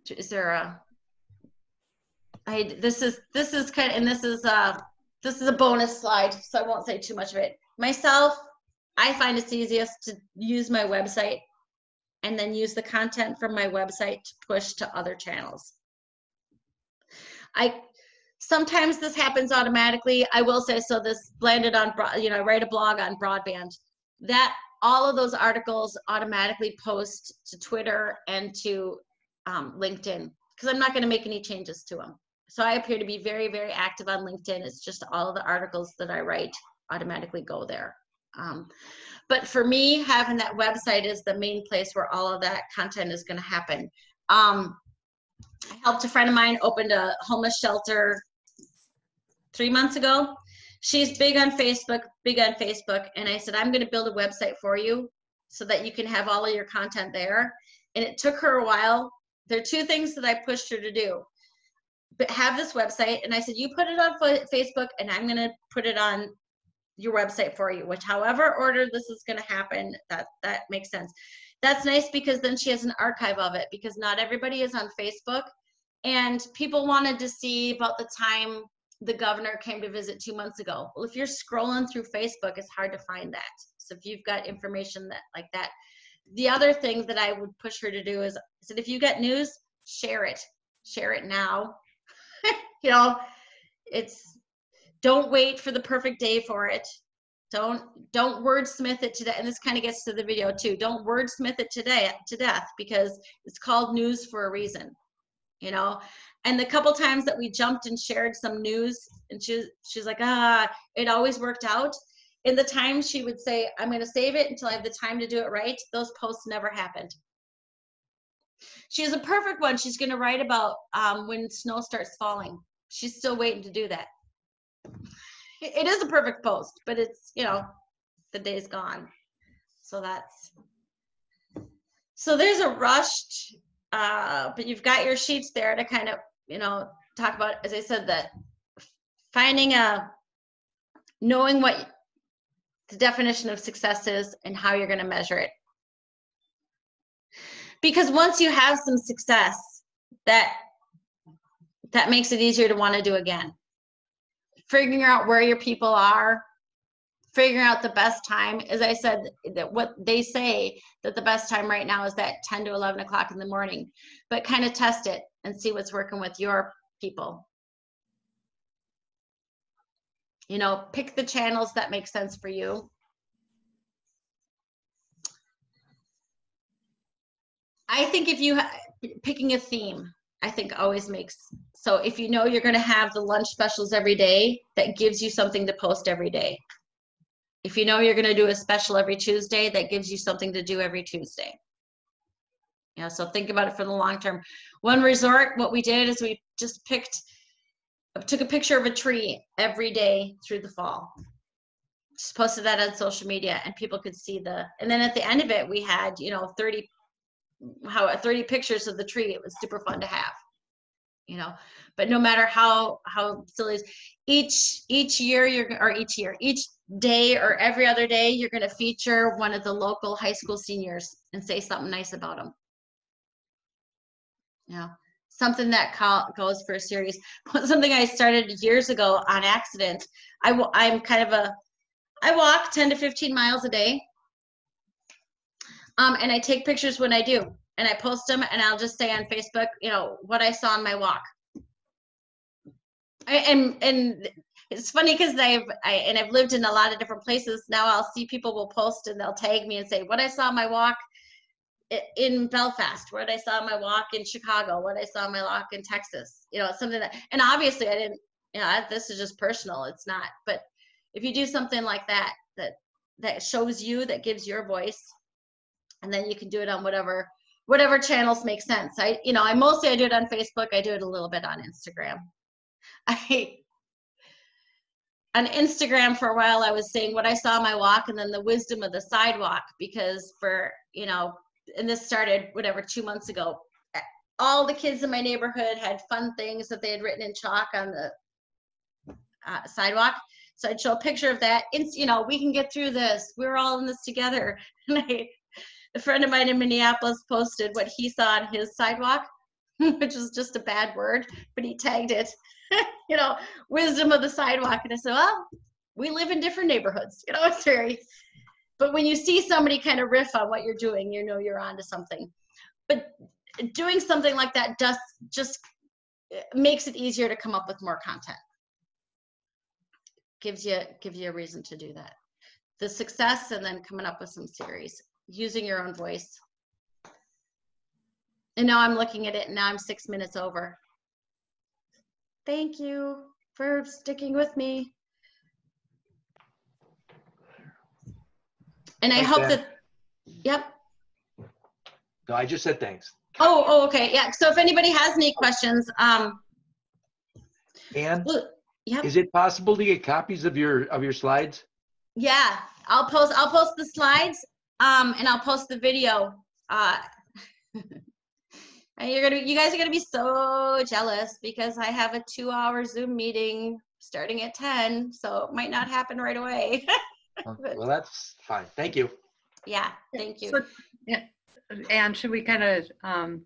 is there a, I, this is, this is kind of, and this is, uh, this is a bonus slide, so I won't say too much of it. Myself, I find it's easiest to use my website and then use the content from my website to push to other channels. I sometimes this happens automatically. I will say so. This landed on you know I write a blog on broadband. That all of those articles automatically post to Twitter and to um, LinkedIn because I'm not going to make any changes to them. So I appear to be very very active on LinkedIn. It's just all of the articles that I write automatically go there. Um, but for me, having that website is the main place where all of that content is going to happen. Um, I helped a friend of mine opened a homeless shelter three months ago. She's big on Facebook, big on Facebook. And I said, I'm going to build a website for you so that you can have all of your content there. And it took her a while. There are two things that I pushed her to do. But have this website. And I said, you put it on Facebook and I'm going to put it on your website for you, which however order this is going to happen, that, that makes sense. that's nice because then she has an archive of it because not everybody is on Facebook. And people wanted to see about the time the governor came to visit two months ago. Well, if you're scrolling through Facebook, it's hard to find that. So if you've got information that like that, the other thing that I would push her to do is, is that if you get news, share it, share it now. You know, it's don't wait for the perfect day for it. Don't don't wordsmith it today. And this kind of gets to the video too. Don't wordsmith it today to death because it's called news for a reason. You know, and the couple times that we jumped and shared some news, and she she's like, ah, it always worked out. In the time she would say, I'm going to save it until I have the time to do it right. Those posts never happened. She has a perfect one. She's going to write about um, when snow starts falling. She's still waiting to do that. It is a perfect post, but it's, you know, the day's gone. So that's, so there's a rushed, uh, but you've got your sheets there to kind of, you know, talk about, as I said, that finding a, knowing what the definition of success is and how you're going to measure it. Because once you have some success, that that makes it easier to want to do again. Figuring out where your people are, figuring out the best time. As I said, that what they say that the best time right now is that 10 to 11 o'clock in the morning, but kind of test it and see what's working with your people. You know, pick the channels that make sense for you. I think if you picking a theme, I think always makes so if you know you're going to have the lunch specials every day, that gives you something to post every day. If you know you're going to do a special every Tuesday, that gives you something to do every Tuesday. Know, so think about it for the long term. One resort, what we did is we just picked took a picture of a tree every day through the fall. Just posted that on social media and people could see the and then at the end of it we had, you know, 30 how 30 pictures of the tree. It was super fun to have. You know, but no matter how how silly each each year you're or each year, each day or every other day you're going to feature one of the local high school seniors and say something nice about them. Know, something that goes for a series. Something I started years ago on accident. I, I'm kind of a, I walk 10 to 15 miles a day. Um, and I take pictures when I do. And I post them and I'll just say on Facebook, you know, what I saw on my walk. I, and and it's funny because I've I, and I've lived in a lot of different places. Now I'll see people will post and they'll tag me and say what I saw on my walk in Belfast, what I saw my walk in Chicago, what I saw my walk in Texas. You know, something that, and obviously I didn't. You know, this is just personal. It's not. But if you do something like that, that that shows you, that gives your voice, and then you can do it on whatever whatever channels make sense. I, you know, I mostly I do it on Facebook. I do it a little bit on Instagram. I on Instagram for a while I was saying what I saw my walk and then the wisdom of the sidewalk because for you know and this started whatever two months ago all the kids in my neighborhood had fun things that they had written in chalk on the uh, sidewalk so i'd show a picture of that it's you know we can get through this we're all in this together and I, a friend of mine in minneapolis posted what he saw on his sidewalk which is just a bad word but he tagged it you know wisdom of the sidewalk. And i said well we live in different neighborhoods you know it's very but when you see somebody kind of riff on what you're doing you know you're onto something. But doing something like that just just eh, makes it easier to come up with more content. Gives you gives you a reason to do that. The success and then coming up with some series using your own voice and now i'm looking at it and now i'm six minutes over thank you for sticking with me And I Thanks, hope that, yep. No, I just said thanks. Oh, oh, okay, yeah. So if anybody has any questions, um, And look, yep, is it possible to get copies of your, of your slides? yeah. I'll post, I'll post the slides, um, and I'll post the video. Uh, and you're gonna, you guys are gonna be so jealous because I have a two-hour Zoom meeting starting at ten, so it might not happen right away. Well, that's fine. Thank you. yeah, thank you. So, yeah, and should we kind of um,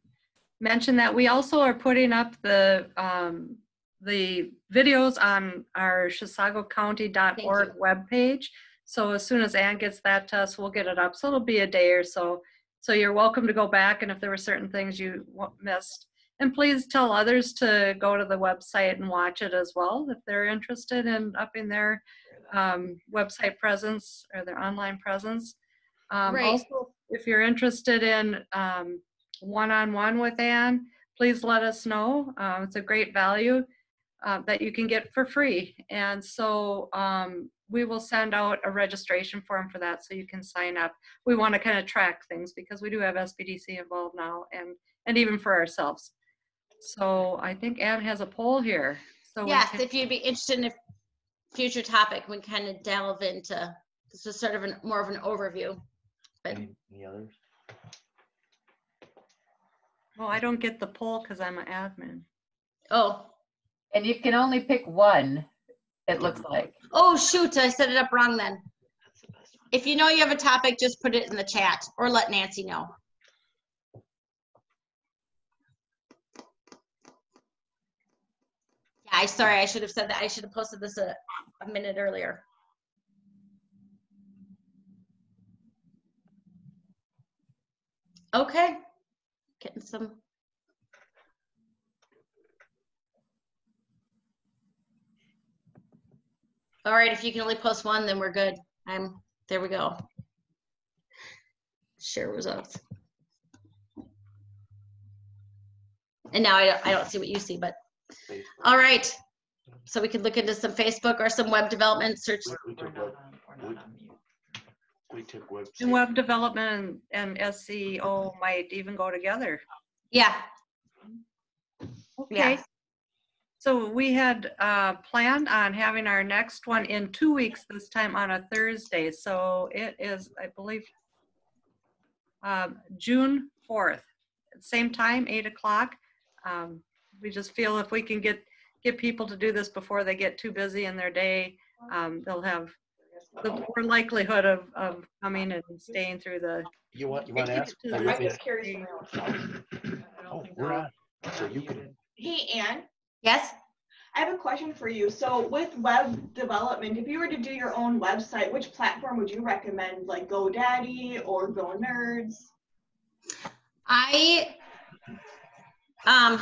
mention that we also are putting up the um, the videos on our chisagocounty.org webpage. So as soon as Ann gets that to us, we'll get it up. So it'll be a day or so. So you're welcome to go back and if there were certain things you wa- missed. And please tell others to go to the website and watch it as well if they're interested in upping their um, website presence or their online presence. Um, Right. Also, if you're interested in um, one-on-one with Ann, please let us know. Uh, It's a great value uh, that you can get for free. And so um, we will send out a registration form for that so you can sign up. We want to kind of track things because we do have SBDC involved now and, and even for ourselves. So I think Ann has a poll here. So we Yes, can- if you'd be interested in a future topic, we kind of delve into, this is sort of an, more of an overview. But Any any others? Well, I don't get the poll because I'm an admin. Oh, And you can only pick one, it looks like. oh shoot, I set it up wrong then. If you know you have a topic, just put it in the chat or let Nancy know. Yeah, I, sorry, I should have said that. I should have posted this a, a minute earlier. Okay, getting some. All right, if you can only post one, then we're good. I'm, there we go. Share results. And now I don't, I don't see what you see, but, all right. So we could look into some Facebook or some web development search. We took web- we- We took website. And web development and and SEO might even go together. Yeah, Okay. Yeah. So we had uh, planned on having our next one in two weeks, this time on a Thursday. So it is, I believe, um, June 4th, same time, 8 o'clock. Um, We just feel if we can get, get people to do this before they get too busy in their day, um, they'll have the more likelihood of, of coming and staying through the. You want, you want to ask? to the- you want I'm just curious for my own Oh, we're on. So you can, Hey, Ann, yes? I have a question for you. So with web development, if you were to do your own website, which platform would you recommend, like GoDaddy or Go Nerds? I, um,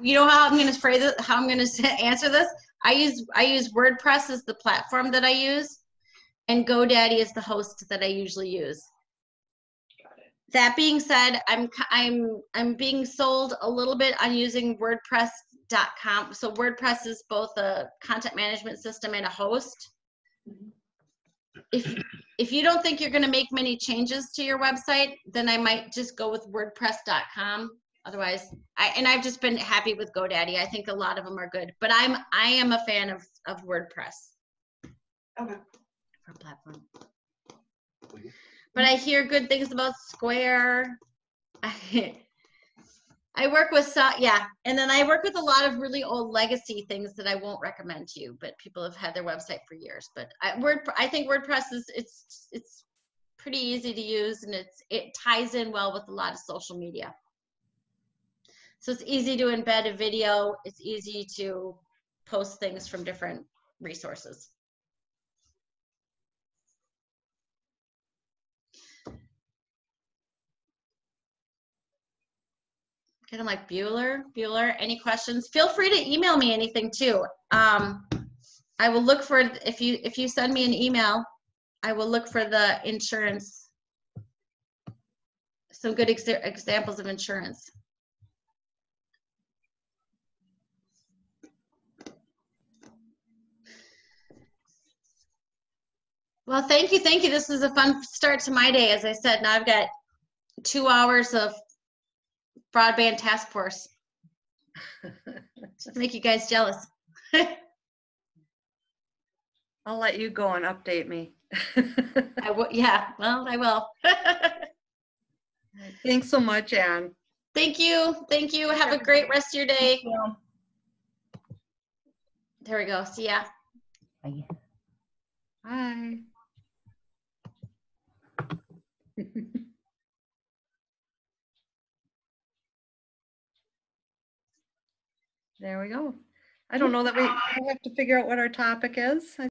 you know how I'm gonna phrase it, how I'm gonna answer this? I use, I use WordPress as the platform that I use, and GoDaddy is the host that I usually use. That being said, I'm, I'm, I'm being sold a little bit on using WordPress.com. So WordPress is both a content management system and a host. If, if you don't think you're gonna make many changes to your website, then I might just go with WordPress.com. Otherwise, I, and I've just been happy with GoDaddy. I think a lot of them are good, but I'm, I am a fan of, of WordPress Okay. for platform. But I hear good things about Square. I work with so yeah, and then I work with a lot of really old legacy things that I won't recommend to you, but people have had their website for years. But I, Word, I think WordPress is it's it's pretty easy to use and it's it ties in well with a lot of social media. So it's easy to embed a video. It's easy to post things from different resources. Kind of like Bueller. Bueller, any questions? Feel free to email me anything too. Um, I will look for if you if you send me an email, I will look for the insurance. Some good ex- examples of insurance. Well, thank you, thank you. This is a fun start to my day. As I said, now I've got two hours of broadband task force. Just make you guys jealous. I'll let you go and update me. I will, yeah, well, I will. Thanks so much, Ann. Thank you, thank you. Have a great rest of your day. There we go, see ya. Bye. Bye. There we go. I don't know that we, have to figure out what our topic is. I